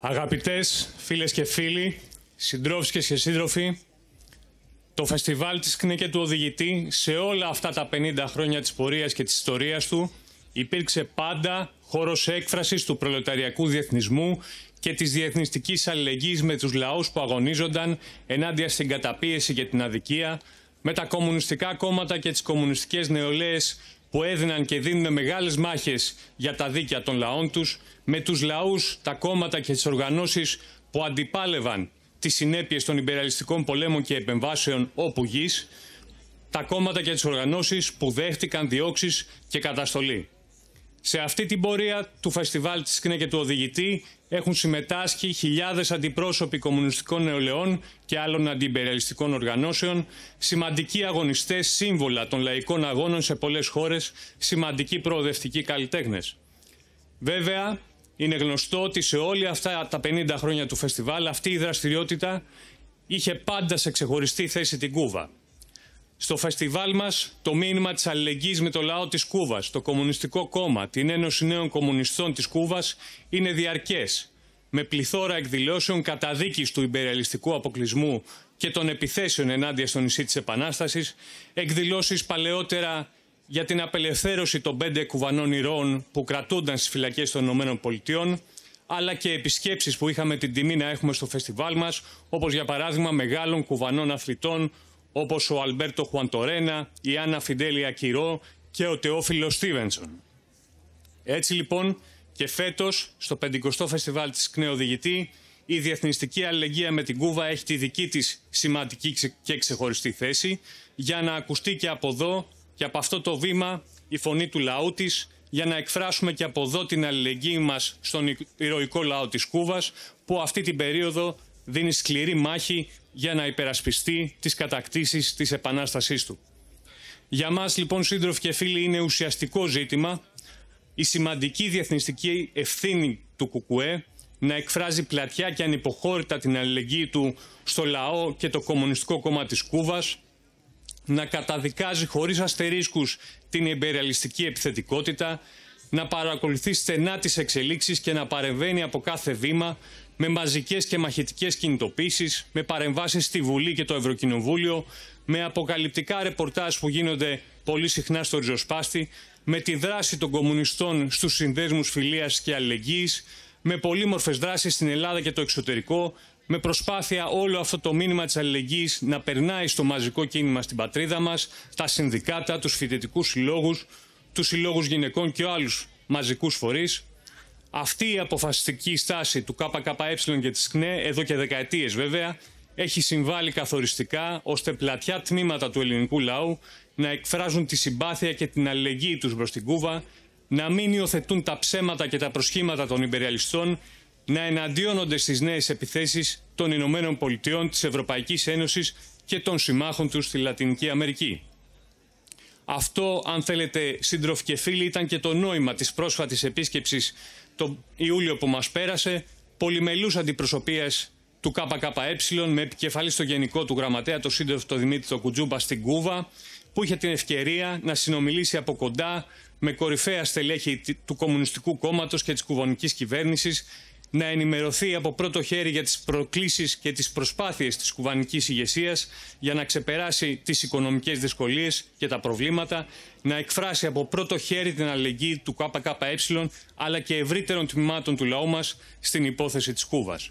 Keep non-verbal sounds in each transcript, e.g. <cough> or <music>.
Αγαπητές φίλες και φίλοι, συντρόφισσες και σύντροφοι, το φεστιβάλ της ΚΝΕ και του Οδηγητή σε όλα αυτά τα 50 χρόνια της πορείας και της ιστορίας του υπήρξε πάντα χώρος έκφρασης του προλεταριακού διεθνισμού και της διεθνιστικής αλληλεγγύης με τους λαούς που αγωνίζονταν ενάντια στην καταπίεση και την αδικία, με τα κομμουνιστικά κόμματα και τις κομμουνιστικές νεολαίες που έδιναν και δίνουν μεγάλες μάχες για τα δίκαια των λαών τους, με τους λαούς, τα κόμματα και τις οργανώσεις που αντιπάλευαν τις συνέπειες των υπεραλιστικών πολέμων και επεμβάσεων όπου γης, τα κόμματα και τις οργανώσεις που δέχτηκαν διώξεις και καταστολή. Σε αυτή την πορεία του φεστιβάλ της ΚΝΕ και του οδηγητή έχουν συμμετάσχει χιλιάδες αντιπρόσωποι κομμουνιστικών νεολαιών και άλλων αντιπεριαλιστικών οργανώσεων, σημαντικοί αγωνιστές σύμβολα των λαϊκών αγώνων σε πολλές χώρες, σημαντικοί προοδευτικοί καλλιτέχνες. Βέβαια, είναι γνωστό ότι σε όλα αυτά τα 50 χρόνια του φεστιβάλ αυτή η δραστηριότητα είχε πάντα σε ξεχωριστή θέση την Κούβα. Στο φεστιβάλ μας το μήνυμα της αλληλεγγύης με το λαό της Κούβας, το Κομμουνιστικό Κόμμα, την Ένωση Νέων Κομμουνιστών της Κούβας είναι διαρκές, με πληθώρα εκδηλώσεων καταδίκης του υπεριαλιστικού αποκλεισμού και των επιθέσεων ενάντια στο νησί της Επανάστασης, εκδηλώσεις παλαιότερα για την απελευθέρωση των πέντε κουβανών ηρώων που κρατούνταν στις φυλακές των ΗΠΑ, αλλά και επισκέψεις που είχαμε την τιμή να έχουμε στο φεστιβάλ μας, όπως για παράδειγμα μεγάλων κουβανών αθλητών όπως ο Αλμπέρτο Χουαντορένα, η Άννα Φιντέλια Κυρό και ο Τεόφιλος Στίβενσον. Έτσι λοιπόν και φέτος στο 50ο φεστιβάλ της ΚΝΕ Οδηγητή η διεθνιστική αλληλεγγύα με την Κούβα έχει τη δική της σημαντική και ξεχωριστή θέση για να ακουστεί και από εδώ και από αυτό το βήμα η φωνή του λαού της για να εκφράσουμε και από εδώ την αλληλεγγύη μας στον ηρωικό λαό της Κούβας που αυτή την περίοδο δίνει σκληρή μάχη για να υπερασπιστεί τις κατακτήσεις της επανάστασής του. Για μας λοιπόν σύντροφοι και φίλοι είναι ουσιαστικό ζήτημα η σημαντική διεθνιστική ευθύνη του ΚΚΕ να εκφράζει πλατιά και ανυποχώρητα την αλληλεγγύη του στο λαό και το Κομμουνιστικό Κόμμα της Κούβας, να καταδικάζει χωρίς αστερίσκους την υπεριαλιστική επιθετικότητα, να παρακολουθεί στενά τις εξελίξεις και να παρεμβαίνει από κάθε βήμα με μαζικές και μαχητικές κινητοποίησεις, με παρεμβάσεις στη Βουλή και το Ευρωκοινοβούλιο, με αποκαλυπτικά ρεπορτάζ που γίνονται πολύ συχνά στο ριζοσπάστη, με τη δράση των κομμουνιστών στους συνδέσμους φιλίας και αλληλεγγύης, με πολύμορφες δράσεις στην Ελλάδα και το εξωτερικό, με προσπάθεια όλο αυτό το μήνυμα της αλληλεγγύης να περνάει στο μαζικό κίνημα στην πατρίδα μας, τα συνδικάτα, τους φοιτητικούς συλλόγους, τους συλλόγους γυναικών και άλλους μαζικούς φορείς, αυτή η αποφασιστική στάση του ΚΚΕ και της ΚΝΕ, εδώ και δεκαετίες βέβαια, έχει συμβάλει καθοριστικά ώστε πλατιά τμήματα του ελληνικού λαού να εκφράζουν τη συμπάθεια και την αλληλεγγύη τους προς την Κούβα, να μην υιοθετούν τα ψέματα και τα προσχήματα των υπεριαλιστών, να εναντιώνονται στις νέες επιθέσεις των Ηνωμένων Πολιτειών, της Ευρωπαϊκής Ένωσης και των συμμάχων τους στη Λατινική Αμερική. Αυτό, αν θέλετε, σύντροφοι και φίλοι, ήταν και το νόημα της πρόσφατης επίσκεψης το Ιούλιο που μας πέρασε, πολυμελούς αντιπροσωπείες του ΚΚΕ με επικεφαλής στο γενικό του γραμματέα, το σύντροφο το Δημήτρη Κουτζούμπα στην Κούβα, που είχε την ευκαιρία να συνομιλήσει από κοντά με κορυφαία στελέχη του Κομμουνιστικού Κόμματος και της κουβανικής κυβέρνησης να ενημερωθεί από πρώτο χέρι για τις προκλήσεις και τις προσπάθειες της κουβανικής ηγεσίας για να ξεπεράσει τις οικονομικές δυσκολίες και τα προβλήματα, να εκφράσει από πρώτο χέρι την αλληλεγγύη του ΚΚΕ αλλά και ευρύτερων τμήματων του λαού μας στην υπόθεση της Κούβας.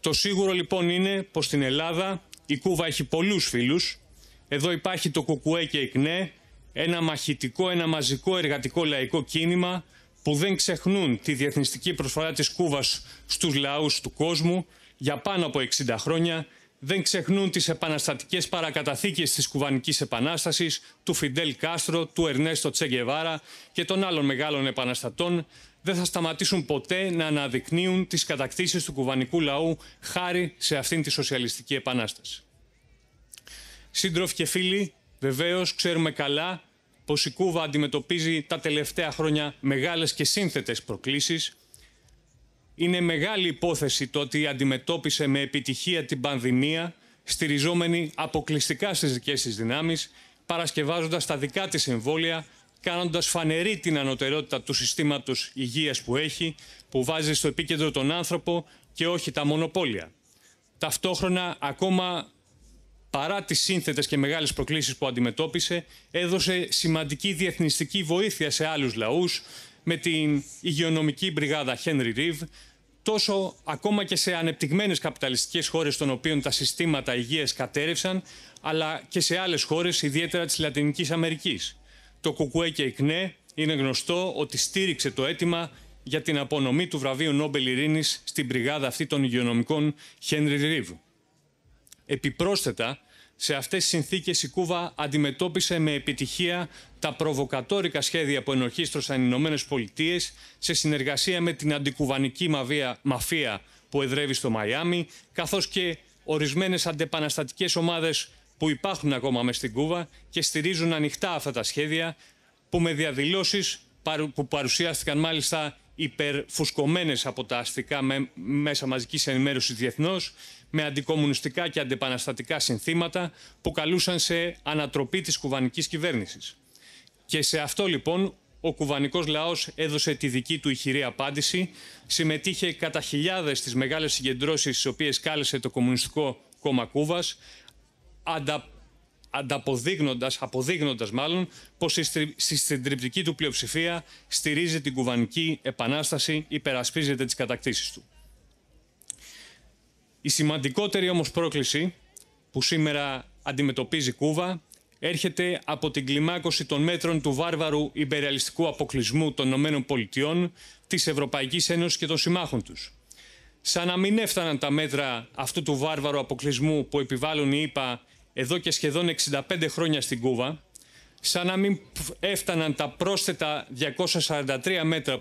Το σίγουρο λοιπόν είναι πως στην Ελλάδα η Κούβα έχει πολλούς φίλους. Εδώ υπάρχει το ΚΚΕ και η ΚΝΕ, ένα μαχητικό, ένα μαζικό εργατικό λαϊκό κίνημα που δεν ξεχνούν τη διεθνιστική προσφορά της Κούβας στους λαούς του κόσμου για πάνω από 60 χρόνια, δεν ξεχνούν τις επαναστατικές παρακαταθήκες της Κουβανικής Επανάστασης, του Φιντέλ Κάστρο, του Ερνέστο Τσεγκεβάρα και των άλλων μεγάλων επαναστατών, δεν θα σταματήσουν ποτέ να αναδεικνύουν τις κατακτήσεις του κουβανικού λαού χάρη σε αυτήν τη σοσιαλιστική επανάσταση. Σύντροφοι και φίλοι, βεβαίως ξέρουμε καλά πως η Κούβα αντιμετωπίζει τα τελευταία χρόνια μεγάλες και σύνθετες προκλήσεις. Είναι μεγάλη υπόθεση το ότι αντιμετώπισε με επιτυχία την πανδημία, στηριζόμενη αποκλειστικά στις δικές της δυνάμεις, παρασκευάζοντας τα δικά της εμβόλια, κάνοντας φανερή την ανωτερότητα του συστήματος υγείας που έχει, που βάζει στο επίκεντρο τον άνθρωπο και όχι τα μονοπόλια. Ταυτόχρονα, ακόμα παρά τις σύνθετες και μεγάλες προκλήσεις που αντιμετώπισε, έδωσε σημαντική διεθνιστική βοήθεια σε άλλους λαούς, με την υγειονομική μπριγάδα Henry Reeve, τόσο ακόμα και σε ανεπτυγμένες καπιταλιστικές χώρες των οποίων τα συστήματα υγείας κατέρευσαν, αλλά και σε άλλες χώρες, ιδιαίτερα της Λατινικής Αμερικής. Το Κουκουέ και η ΚΝΕ είναι γνωστό ότι στήριξε το αίτημα για την απονομή του βραβείου Νόμπελ Ειρήνης στην μπριγάδα αυτή των υγειονομικών Henry Reeve. Επιπρόσθετα, σε αυτές τις συνθήκες η Κούβα αντιμετώπισε με επιτυχία τα προβοκατόρικα σχέδια που ενορχίστρωσαν οι Ηνωμένες Πολιτείες σε συνεργασία με την αντικουβανική μαβία, μαφία που εδρεύει στο Μαϊάμι, καθώς και ορισμένες αντεπαναστατικές ομάδες που υπάρχουν ακόμα μες στην Κούβα και στηρίζουν ανοιχτά αυτά τα σχέδια που με διαδηλώσεις που παρουσιάστηκαν μάλιστα υπερφουσκωμένες από τα αστικά μέσα μαζικής ενημέρωσης διεθνώς με αντικομουνιστικά και αντεπαναστατικά συνθήματα που καλούσαν σε ανατροπή της κουβανικής κυβέρνησης. Και σε αυτό λοιπόν ο κουβανικός λαός έδωσε τη δική του ηχηρή απάντηση, συμμετείχε κατά χιλιάδες στις μεγάλες συγκεντρώσεις στις οποίες κάλεσε το Κομμουνιστικό Κόμμα Κούβας, αντα, ανταποδείγνοντας, αποδείγνοντας μάλλον, πως η συντριπτική του πλειοψηφία στηρίζει την κουβανική επανάσταση, υπερασπίζεται τις κατακτήσεις του. Η σημαντικότερη όμως πρόκληση που σήμερα αντιμετωπίζει Κούβα έρχεται από την κλιμάκωση των μέτρων του βάρβαρου υπεριαλιστικού αποκλεισμού των ΗΠΑ, της Ευρωπαϊκής Ένωσης και των συμμάχων τους. Σαν να μην έφταναν τα μέτρα αυτού του βάρβαρου αποκλεισμού που επιβάλλουν οι ΗΠΑ εδώ και σχεδόν 65 χρόνια στην Κούβα, σαν να μην έφταναν τα πρόσθετα 243 μέτρα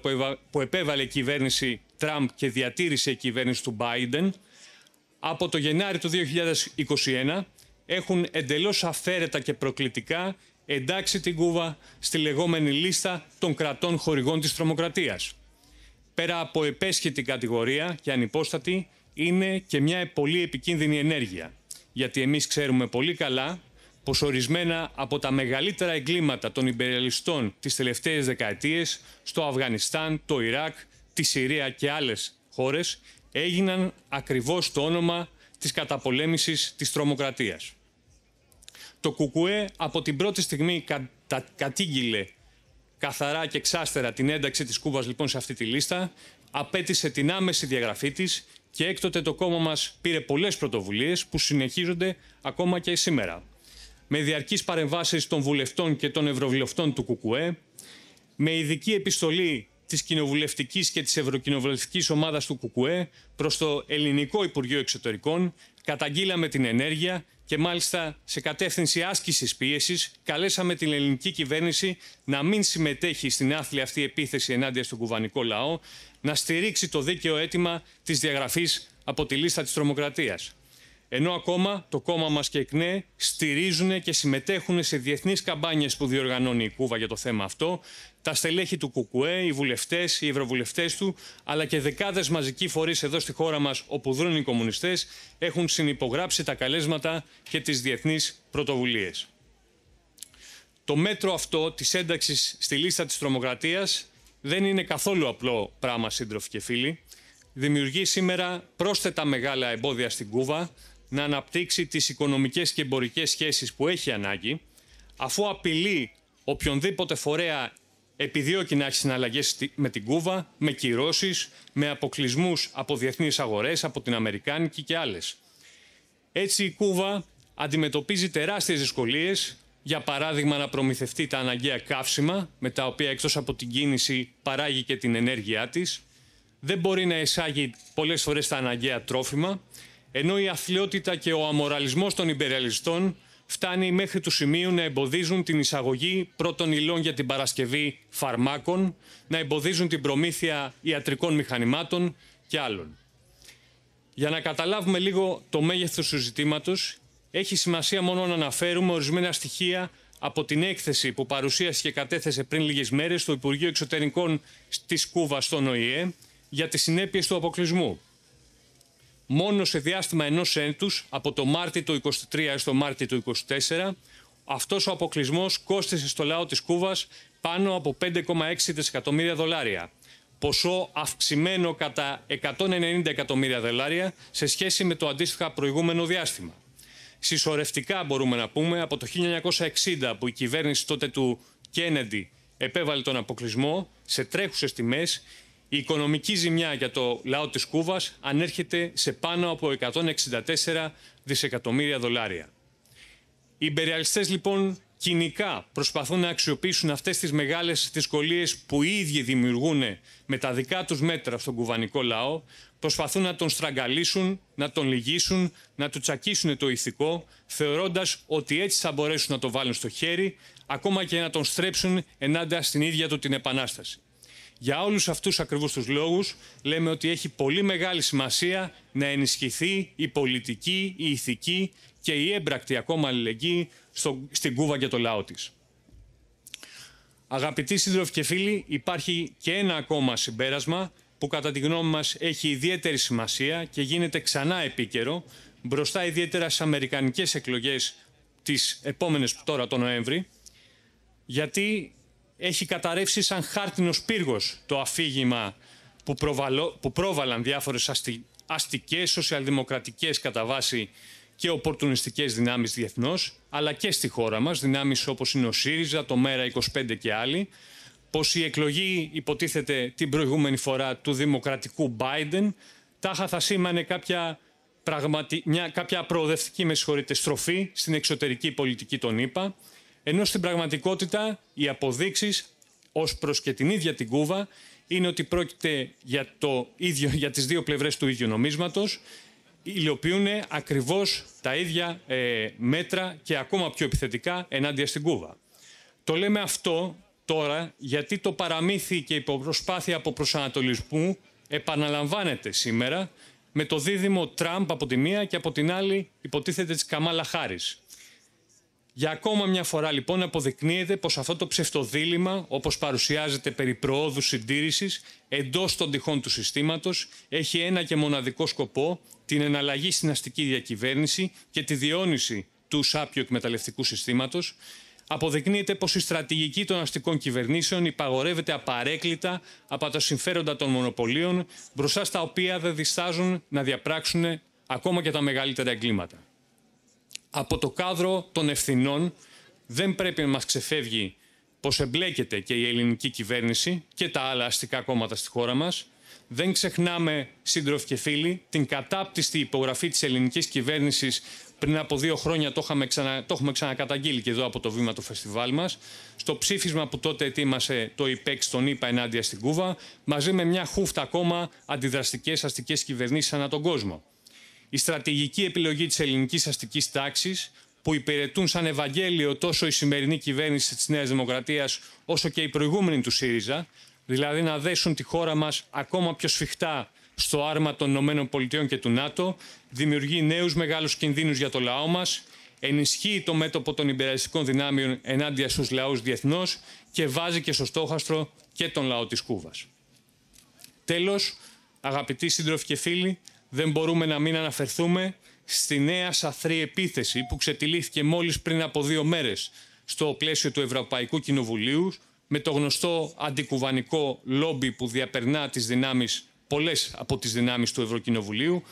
που επέβαλε η κυβέρνηση Τραμπ και διατήρησε η κυβέρνηση του Biden, από το Γενάρη του 2021 έχουν εντελώς αφαίρετα και προκλητικά εντάξει την Κούβα στη λεγόμενη λίστα των κρατών χορηγών της τρομοκρατίας. Πέρα από επέσχετη κατηγορία και ανυπόστατη, είναι και μια πολύ επικίνδυνη ενέργεια. Γιατί εμείς ξέρουμε πολύ καλά πως ορισμένα από τα μεγαλύτερα εγκλήματα των υπεριαλιστών τις τελευταίες δεκαετίες στο Αφγανιστάν, το Ιράκ, τη Συρία και άλλες χώρες έγιναν ακριβώς στο όνομα της καταπολέμησης της τρομοκρατίας. Το Κουκουέ από την πρώτη στιγμή κα, κατήγγειλε καθαρά και εξάστερα την ένταξη της Κούβας λοιπόν σε αυτή τη λίστα, απέτησε την άμεση διαγραφή της και έκτοτε το κόμμα μας πήρε πολλές πρωτοβουλίες που συνεχίζονται ακόμα και σήμερα. Με διαρκείς παρεμβάσεις των βουλευτών και των ευρωβουλευτών του Κουκουέ, με ειδική επιστολή της κοινοβουλευτικής και της ευρωκοινοβουλευτικής ομάδας του ΚΚΕ προς το Ελληνικό Υπουργείο Εξωτερικών, καταγγείλαμε την ενέργεια και μάλιστα σε κατεύθυνση άσκησης πίεσης καλέσαμε την ελληνική κυβέρνηση να μην συμμετέχει στην άθλια αυτή επίθεση ενάντια στον κουβανικό λαό, να στηρίξει το δίκαιο αίτημα της διαγραφής από τη λίστα της τρομοκρατίας. Ενώ ακόμα το κόμμα μας και η ΚΝΕ στηρίζουν και συμμετέχουν σε διεθνείς καμπάνιες που διοργανώνει η Κούβα για το θέμα αυτό, τα στελέχη του ΚΚΕ, οι βουλευτές, οι ευρωβουλευτές του, αλλά και δεκάδες μαζικοί φορείς εδώ στη χώρα μας όπου δρούν οι κομμουνιστές, έχουν συνυπογράψει τα καλέσματα και τις διεθνείς πρωτοβουλίες. Το μέτρο αυτό της ένταξης στη λίστα της τρομοκρατίας δεν είναι καθόλου απλό πράγμα, σύντροφοι και φίλοι. Δημιουργεί σήμερα πρόσθετα μεγάλα εμπόδια στην Κούβα, να αναπτύξει τις οικονομικές και εμπορικές σχέσεις που έχει ανάγκη, αφού απειλεί οποιονδήποτε φορέα επιδιώκει να έχει συναλλαγές με την Κούβα, με κυρώσεις, με αποκλεισμούς από διεθνείς αγορές, από την Αμερικάνικη και άλλες. Έτσι η Κούβα αντιμετωπίζει τεράστιες δυσκολίες, για παράδειγμα να προμηθευτεί τα αναγκαία καύσιμα, με τα οποία εκτός από την κίνηση παράγει και την ενέργειά της, δεν μπορεί να εισάγει πολλές φορές τα αναγκαία τρόφιμα ενώ η αθλειότητα και ο αμοραλισμός των υπεριαλιστών φτάνει μέχρι του σημείου να εμποδίζουν την εισαγωγή πρώτων υλών για την παρασκευή φαρμάκων, να εμποδίζουν την προμήθεια ιατρικών μηχανημάτων και άλλων. Για να καταλάβουμε λίγο το μέγεθος του ζητήματος, έχει σημασία μόνο να αναφέρουμε ορισμένα στοιχεία από την έκθεση που παρουσίασε και κατέθεσε πριν λίγες μέρες στο Υπουργείο Εξωτερικών της Κούβας στον ΟΗΕ για τις συνέπειες του αποκλεισμού μόνο σε διάστημα ενός έτους, από το Μάρτιο του 23 έως το Μάρτιο του 24, αυτός ο αποκλεισμός κόστησε στο λαό της Κούβας πάνω από 5,6 δισεκατομμύρια δολάρια. Ποσό αυξημένο κατά 190 εκατομμύρια δολάρια σε σχέση με το αντίστοιχα προηγούμενο διάστημα. Συσσωρευτικά μπορούμε να πούμε από το 1960 που η κυβέρνηση τότε του Κένεντι επέβαλε τον αποκλεισμό σε τρέχουσες τιμές η οικονομική ζημιά για το λαό της Κούβας ανέρχεται σε πάνω από 164 δισεκατομμύρια δολάρια. Οι υπεριαλιστές λοιπόν κοινικά προσπαθούν να αξιοποιήσουν αυτές τις μεγάλες δυσκολίες που οι ίδιοι δημιουργούν με τα δικά τους μέτρα στον κουβανικό λαό, προσπαθούν να τον στραγγαλίσουν, να τον λυγίσουν, να του τσακίσουν το ηθικό, θεωρώντας ότι έτσι θα μπορέσουν να το βάλουν στο χέρι, ακόμα και να τον στρέψουν ενάντια στην ίδια του την Επανάσταση. Για όλους αυτούς ακριβώς τους λόγους λέμε ότι έχει πολύ μεγάλη σημασία να ενισχυθεί η πολιτική, η ηθική και η έμπρακτη ακόμα αλληλεγγύη στο, στην Κούβα και το λαό της. Αγαπητοί σύντροφοι και φίλοι, υπάρχει και ένα ακόμα συμπέρασμα που κατά τη γνώμη μας έχει ιδιαίτερη σημασία και γίνεται ξανά επίκαιρο μπροστά ιδιαίτερα στις αμερικανικές εκλογές τις επόμενες τώρα το Νοέμβρη γιατί έχει καταρρεύσει σαν χάρτινος πύργος το αφήγημα που, που πρόβαλαν διάφορες αστι... αστικές, σοσιαλδημοκρατικές κατά βάση και οπορτουνιστικές δυνάμεις διεθνώς, αλλά και στη χώρα μας, δυνάμεις όπως είναι ο ΣΥΡΙΖΑ, το ΜΕΡΑ25 και άλλοι, πως η εκλογή υποτίθεται την προηγούμενη φορά του δημοκρατικού Biden, τάχα θα σήμανε κάποια, πραγματι... μια... κάποια προοδευτική με στροφή στην εξωτερική πολιτική των ΗΠΑ, ενώ στην πραγματικότητα οι αποδείξεις ως προς και την ίδια την Κούβα είναι ότι πρόκειται για, το ίδιο, <laughs> για τις δύο πλευρές του ίδιου νομίσματος υλοποιούν ακριβώς τα ίδια ε, μέτρα και ακόμα πιο επιθετικά ενάντια στην Κούβα. Το λέμε αυτό τώρα γιατί το παραμύθι και η προσπάθεια από προσανατολισμού επαναλαμβάνεται σήμερα με το δίδυμο Τραμπ από τη μία και από την άλλη υποτίθεται της Καμάλα Χάρης. Για ακόμα μια φορά λοιπόν αποδεικνύεται πως αυτό το ψευτοδήλημα, όπως παρουσιάζεται περί προόδου συντήρησης εντός των τυχών του συστήματος, έχει ένα και μοναδικό σκοπό, την εναλλαγή στην αστική διακυβέρνηση και τη διόνυση του σάπιου εκμεταλλευτικού συστήματος, αποδεικνύεται πως η στρατηγική των αστικών κυβερνήσεων υπαγορεύεται απαρέκλητα από τα συμφέροντα των μονοπωλίων, μπροστά στα οποία δεν διστάζουν να διαπράξουν ακόμα και τα μεγαλύτερα εγκλήματα από το κάδρο των ευθυνών. Δεν πρέπει να μας ξεφεύγει πως εμπλέκεται και η ελληνική κυβέρνηση και τα άλλα αστικά κόμματα στη χώρα μας. Δεν ξεχνάμε, σύντροφοι και φίλοι, την κατάπτυστη υπογραφή της ελληνικής κυβέρνησης. Πριν από δύο χρόνια το, ξανα, το έχουμε ξανακαταγγείλει και εδώ από το βήμα του φεστιβάλ μας, στο ψήφισμα που τότε ετοίμασε το ΙΠΕΚ στον ΙΠΑ ενάντια στην Κούβα, μαζί με μια χούφτα ακόμα αντιδραστικές αστικές κυβερνήσεις ανά τον κόσμο η στρατηγική επιλογή της ελληνικής αστικής τάξης που υπηρετούν σαν Ευαγγέλιο τόσο η σημερινή κυβέρνηση της Νέας Δημοκρατίας όσο και η προηγούμενη του ΣΥΡΙΖΑ, δηλαδή να δέσουν τη χώρα μας ακόμα πιο σφιχτά στο άρμα των ΗΠΑ και του ΝΑΤΟ, δημιουργεί νέους μεγάλους κινδύνους για το λαό μας, ενισχύει το μέτωπο των υπεραλιστικών δυνάμεων ενάντια στους λαούς διεθνώς και βάζει και στο στόχαστρο και τον λαό της Κούβας. Τέλος, αγαπητοί σύντροφοι και φίλοι, δεν μπορούμε να μην αναφερθούμε στη νέα σαθρή επίθεση που ξετυλίθηκε μόλις πριν από δύο μέρες στο πλαίσιο του Ευρωπαϊκού Κοινοβουλίου με το γνωστό αντικουβανικό λόμπι που διαπερνά τις δυνάμεις, πολλές από τις δυνάμεις του Ευρωκοινοβουλίου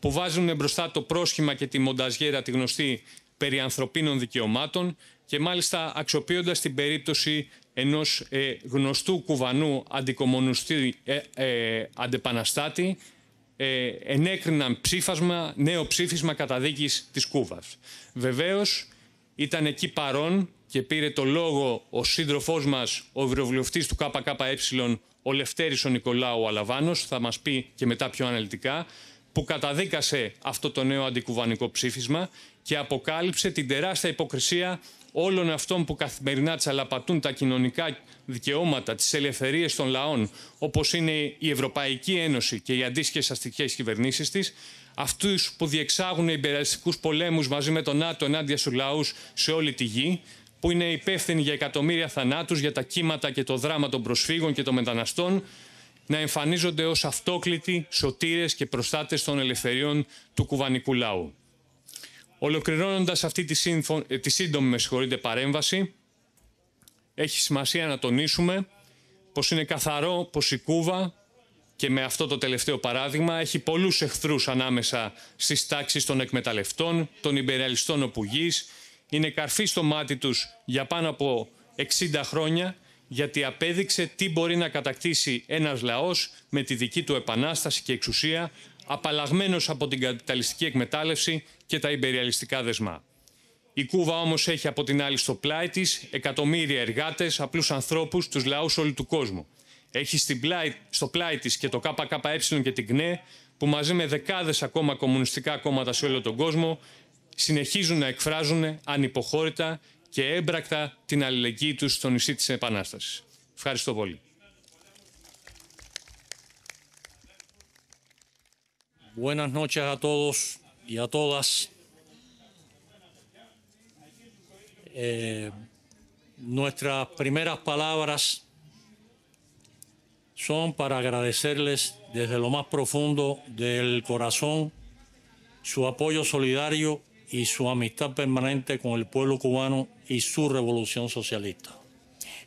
που βάζουν μπροστά το πρόσχημα και τη μονταζιέρα τη γνωστή περί ανθρωπίνων δικαιωμάτων και μάλιστα αξιοποιώντας την περίπτωση ενός ε, γνωστού κουβανού αντικομονουστή ε, ε, αντεπαναστάτη ε, ενέκριναν ψήφασμα, νέο ψήφισμα καταδίκης της Κούβας. Βεβαίως ήταν εκεί παρόν και πήρε το λόγο ο σύντροφός μας, ο ευρωβουλευτής του ΚΚΕ, ο Λευτέρης ο Νικολάου Αλαβάνος, θα μας πει και μετά πιο αναλυτικά, που καταδίκασε αυτό το νέο αντικουβανικό ψήφισμα και αποκάλυψε την τεράστια υποκρισία όλων αυτών που καθημερινά τσαλαπατούν τα κοινωνικά δικαιώματα, τις ελευθερίες των λαών, όπως είναι η Ευρωπαϊκή Ένωση και οι αντίστοιχες αστικές κυβερνήσεις της, αυτούς που διεξάγουν υπεραστικούς πολέμους μαζί με τον ΝΑΤΟ ενάντια στους λαούς σε όλη τη γη, που είναι υπεύθυνοι για εκατομμύρια θανάτους, για τα κύματα και το δράμα των προσφύγων και των μεταναστών, να εμφανίζονται ως αυτόκλητοι, σωτήρες και προστάτες των ελευθεριών του κουβανικού λαού. Ολοκληρώνοντας αυτή τη, σύμφω... τη σύντομη με παρέμβαση, έχει σημασία να τονίσουμε πως είναι καθαρό πως η Κούβα και με αυτό το τελευταίο παράδειγμα έχει πολλούς εχθρούς ανάμεσα στις τάξεις των εκμεταλλευτών, των υπεριαλιστών οπουργής, είναι καρφί στο μάτι τους για πάνω από 60 χρόνια γιατί απέδειξε τι μπορεί να κατακτήσει ένας λαός με τη δική του επανάσταση και εξουσία απαλλαγμένος από την καπιταλιστική εκμετάλλευση και τα υπεριαλιστικά δεσμά. Η Κούβα όμως έχει από την άλλη στο πλάι της εκατομμύρια εργάτες, απλούς ανθρώπους, τους λαούς όλου του κόσμου. Έχει στην πλάι, στο πλάι της και το ΚΚΕ και την ΚΝΕ που μαζί με δεκάδες ακόμα κομμουνιστικά κόμματα σε όλο τον κόσμο συνεχίζουν να εκφράζουν ανυποχώρητα και έμπρακτα την αλληλεγγύη τους στο νησί της Επανάστασης. Ευχαριστώ πολύ. Buenas noches a todos y a todas. Eh, nuestras primeras palabras son para agradecerles desde lo más profundo del corazón su apoyo solidario y su amistad permanente con el pueblo cubano y su revolución socialista.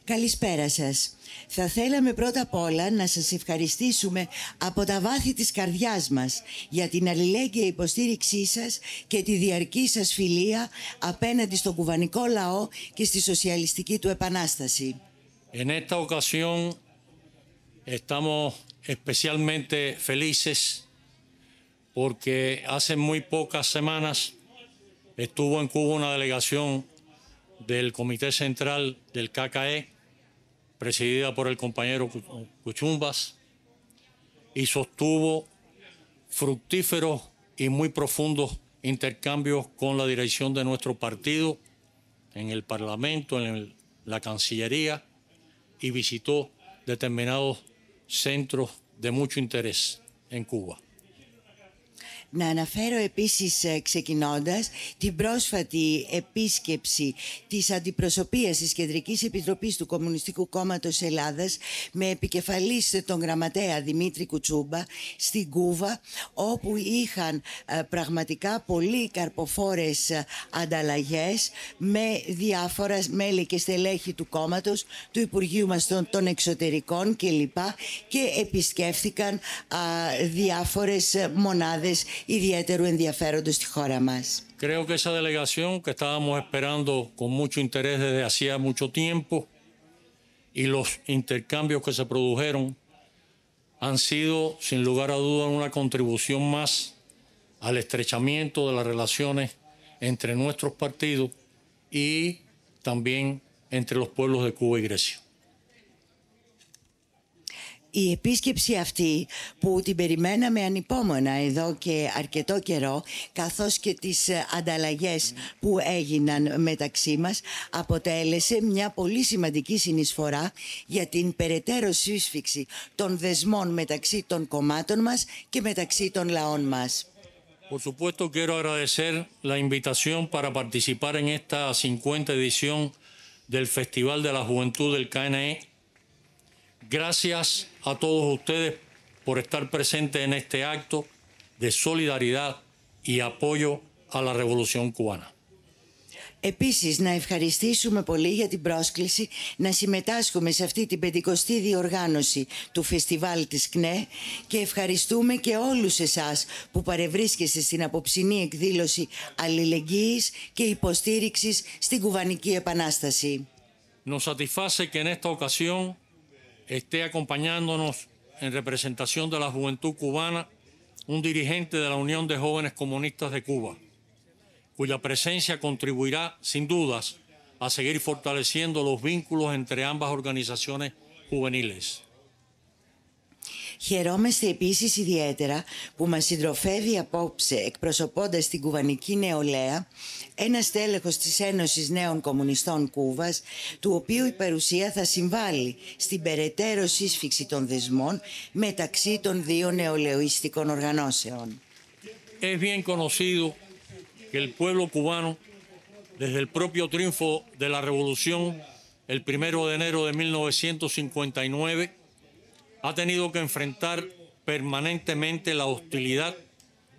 Καλησπέρα σας. Θα θέλαμε πρώτα απ' όλα να σας ευχαριστήσουμε από τα βάθη της καρδιάς μας για την αλληλέγγυα υποστήριξή σας και τη διαρκή σας φιλία απέναντι στον κουβανικό λαό και στη σοσιαλιστική του επανάσταση. En esta ocasión estamos especialmente felices porque hace muy pocas semanas estuvo en Cuba una delegación del Comité Central del KKE presidida por el compañero Cuchumbas, y sostuvo fructíferos y muy profundos intercambios con la dirección de nuestro partido en el Parlamento, en la Cancillería, y visitó determinados centros de mucho interés en Cuba. Να αναφέρω επίσης ε, ξεκινώντας την πρόσφατη επίσκεψη της αντιπροσωπείας της Κεντρικής Επιτροπής του Κομμουνιστικού Κόμματος Ελλάδας με επικεφαλής τον γραμματέα Δημήτρη Κουτσούμπα στην Κούβα όπου είχαν ε, πραγματικά πολύ καρποφόρες ε, ανταλλαγές με διάφορα μέλη και στελέχη του κόμματος, του Υπουργείου μας των, Εξωτερικών κλπ. Και επισκέφθηκαν διάφορες μονάδες ιδιαίτερου ενδιαφέροντος στη χώρα μας. Creo que esa delegación que estábamos esperando con mucho interés desde hacía mucho tiempo y los intercambios que se produjeron han sido sin lugar a duda una contribución más al estrechamiento de las relaciones entre nuestros partidos y también entre los pueblos de Cuba y Grecia. Η επίσκεψη αυτή που την περιμέναμε ανυπόμονα εδώ και αρκετό καιρό καθώς και τις ανταλλαγές που έγιναν μεταξύ μας αποτέλεσε μια πολύ σημαντική συνεισφορά για την περαιτέρω σύσφυξη των δεσμών μεταξύ των κομμάτων μας και μεταξύ των λαών μας. Por supuesto, quiero agradecer la invitación para participar en esta 50 edición del Festival de la Juventud del KNE Gracias a todos ustedes por estar presentes en este acto de solidaridad y apoyo a la Revolución Cubana. Επίσης να ευχαριστήσουμε πολύ για την πρόσκληση να συμμετάσχουμε σε αυτή την πεντηκοστή διοργάνωση του φεστιβάλ της ΚΝΕ και ευχαριστούμε και όλους εσάς που παρευρίσκεστε στην απόψινή εκδήλωση αλληλεγγύης και υποστήριξης στην Κουβανική Επανάσταση. Nos satisface que en esta ocasión esté acompañándonos en representación de la juventud cubana un dirigente de la Unión de Jóvenes Comunistas de Cuba, cuya presencia contribuirá sin dudas a seguir fortaleciendo los vínculos entre ambas organizaciones juveniles. Χαιρόμαστε επίσης ιδιαίτερα που μας συντροφεύει απόψε εκπροσωπώντας την κουβανική νεολαία ένα τέλεχος της Ένωσης Νέων Κομμουνιστών Κούβας του οποίου η παρουσία θα συμβάλλει στην περαιτέρω σύσφυξη των δεσμών μεταξύ των δύο νεολαιστικών οργανώσεων. Es bien conocido que el pueblo cubano desde el propio triunfo de la revolución el primero de enero de 1959 ha tenido que enfrentar permanentemente la hostilidad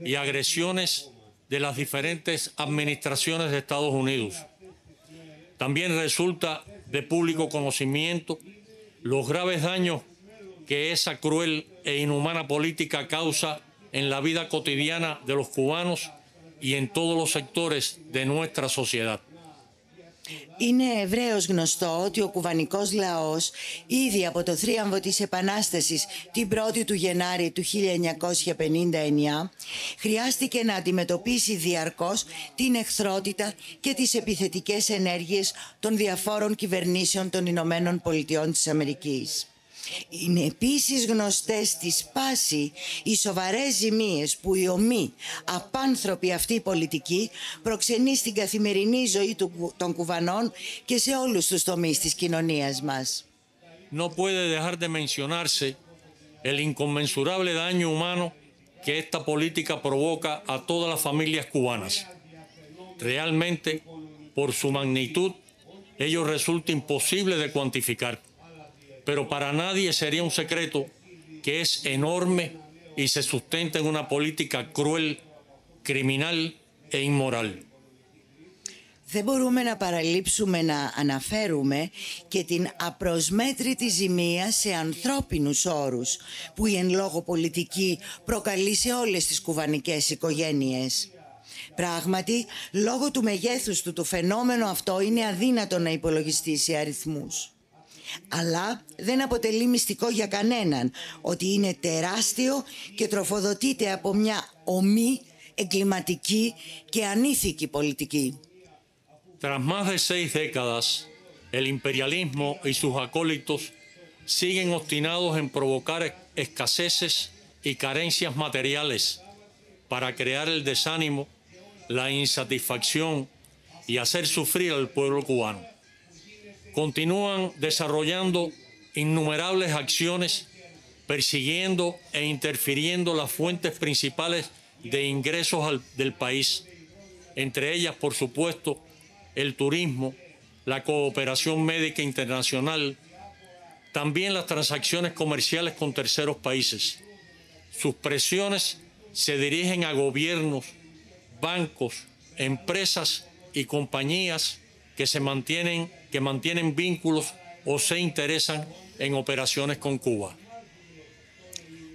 y agresiones de las diferentes administraciones de Estados Unidos. También resulta de público conocimiento los graves daños que esa cruel e inhumana política causa en la vida cotidiana de los cubanos y en todos los sectores de nuestra sociedad. Είναι ευρέως γνωστό ότι ο κουβανικός λαός ήδη από το θρίαμβο της Επανάστασης την 1η του Γενάρη του 1959 χρειάστηκε να αντιμετωπίσει διαρκώς την εχθρότητα και τις επιθετικές ενέργειες των διαφόρων κυβερνήσεων των Ηνωμένων Πολιτειών της Αμερικής. Είναι επίσης γνωστές στη σπάση οι σοβαρές ζημίες που η ομή απάνθρωπη αυτή πολιτική προξενεί στην καθημερινή ζωή των κουβανών και σε όλους τους τομείς της κοινωνίας μας. No puede dejar de mencionarse el inconmensurable daño humano que esta política provoca a todas las familias cubanas. Realmente, por su magnitud, ello resulta imposible de cuantificar pero para nadie sería un secreto que es enorme y se sustenta en una política cruel, criminal e inmoral. Δεν μπορούμε να παραλείψουμε να αναφέρουμε και την απροσμέτρητη ζημία σε ανθρώπινους όρους που η εν λόγω πολιτική προκαλεί σε όλες τις κουβανικές οικογένειες. Πράγματι, λόγω του μεγέθους του το φαινόμενο αυτό είναι αδύνατο να υπολογιστεί σε αριθμούς αλλά δεν αποτελεί μυστικό για κανέναν ότι είναι τεράστιο και τροφοδοτείται από μια ομή, εγκληματική και ανήθικη πολιτική. Tras más de seis décadas, el imperialismo y sus acólitos siguen obstinados en provocar escaseces y carencias materiales para crear el desánimo, la insatisfacción y hacer sufrir al pueblo cubano continúan desarrollando innumerables acciones persiguiendo e interfiriendo las fuentes principales de ingresos del país, entre ellas, por supuesto, el turismo, la cooperación médica internacional, también las transacciones comerciales con terceros países. Sus presiones se dirigen a gobiernos, bancos, empresas y compañías que se mantienen, que mantienen vínculos o se interesan en operaciones con Cuba.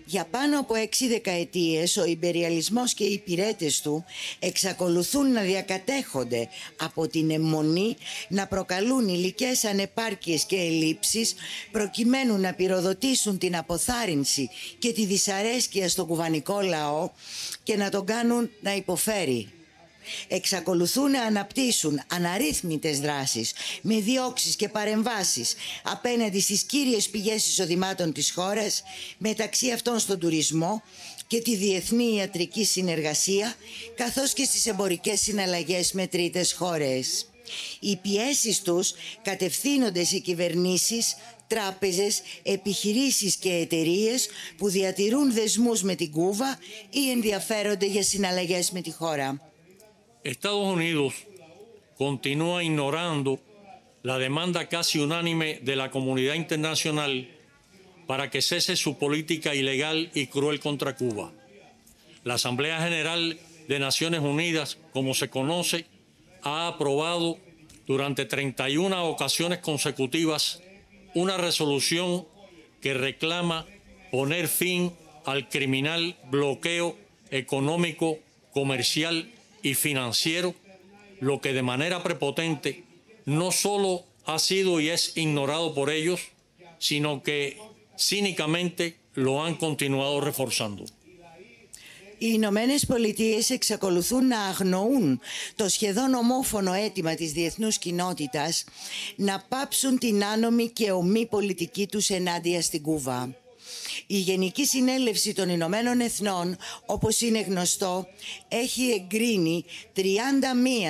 Για πάνω από έξι δεκαετίες ο υπεριαλισμός και οι υπηρέτες του εξακολουθούν να διακατέχονται από την αιμονή να προκαλούν υλικές ανεπάρκειες και ελλείψεις προκειμένου να πυροδοτήσουν την αποθάρρυνση και τη δυσαρέσκεια στο κουβανικό λαό και να τον κάνουν να υποφέρει εξακολουθούν να αναπτύσσουν αναρρύθμιτες δράσεις με διώξεις και παρεμβάσεις απέναντι στις κύριες πηγές εισοδημάτων της χώρας μεταξύ αυτών στον τουρισμό και τη διεθνή ιατρική συνεργασία καθώς και στις εμπορικές συναλλαγές με τρίτες χώρες. Οι πιέσεις τους κατευθύνονται σε κυβερνήσεις, τράπεζες, επιχειρήσεις και εταιρείες που διατηρούν δεσμούς με την Κούβα ή ενδιαφέρονται για συναλλαγές με τη χώρα. Estados Unidos continúa ignorando la demanda casi unánime de la comunidad internacional para que cese su política ilegal y cruel contra Cuba. La Asamblea General de Naciones Unidas, como se conoce, ha aprobado durante 31 ocasiones consecutivas una resolución que reclama poner fin al criminal bloqueo económico, comercial y financiero, lo que de manera prepotente no solo ha sido y es ignorado por ellos, sino que cínicamente lo han continuado reforzando. Οι Ηνωμένε Πολιτείε εξακολουθούν να αγνοούν το σχεδόν ομόφωνο αίτημα της διεθνούς κοινότητας να πάψουν την άνομη και ομή πολιτική τους ενάντια στην Κούβα. Η Γενική Συνέλευση των Ηνωμένων Εθνών, όπως είναι γνωστό, έχει εγκρίνει 31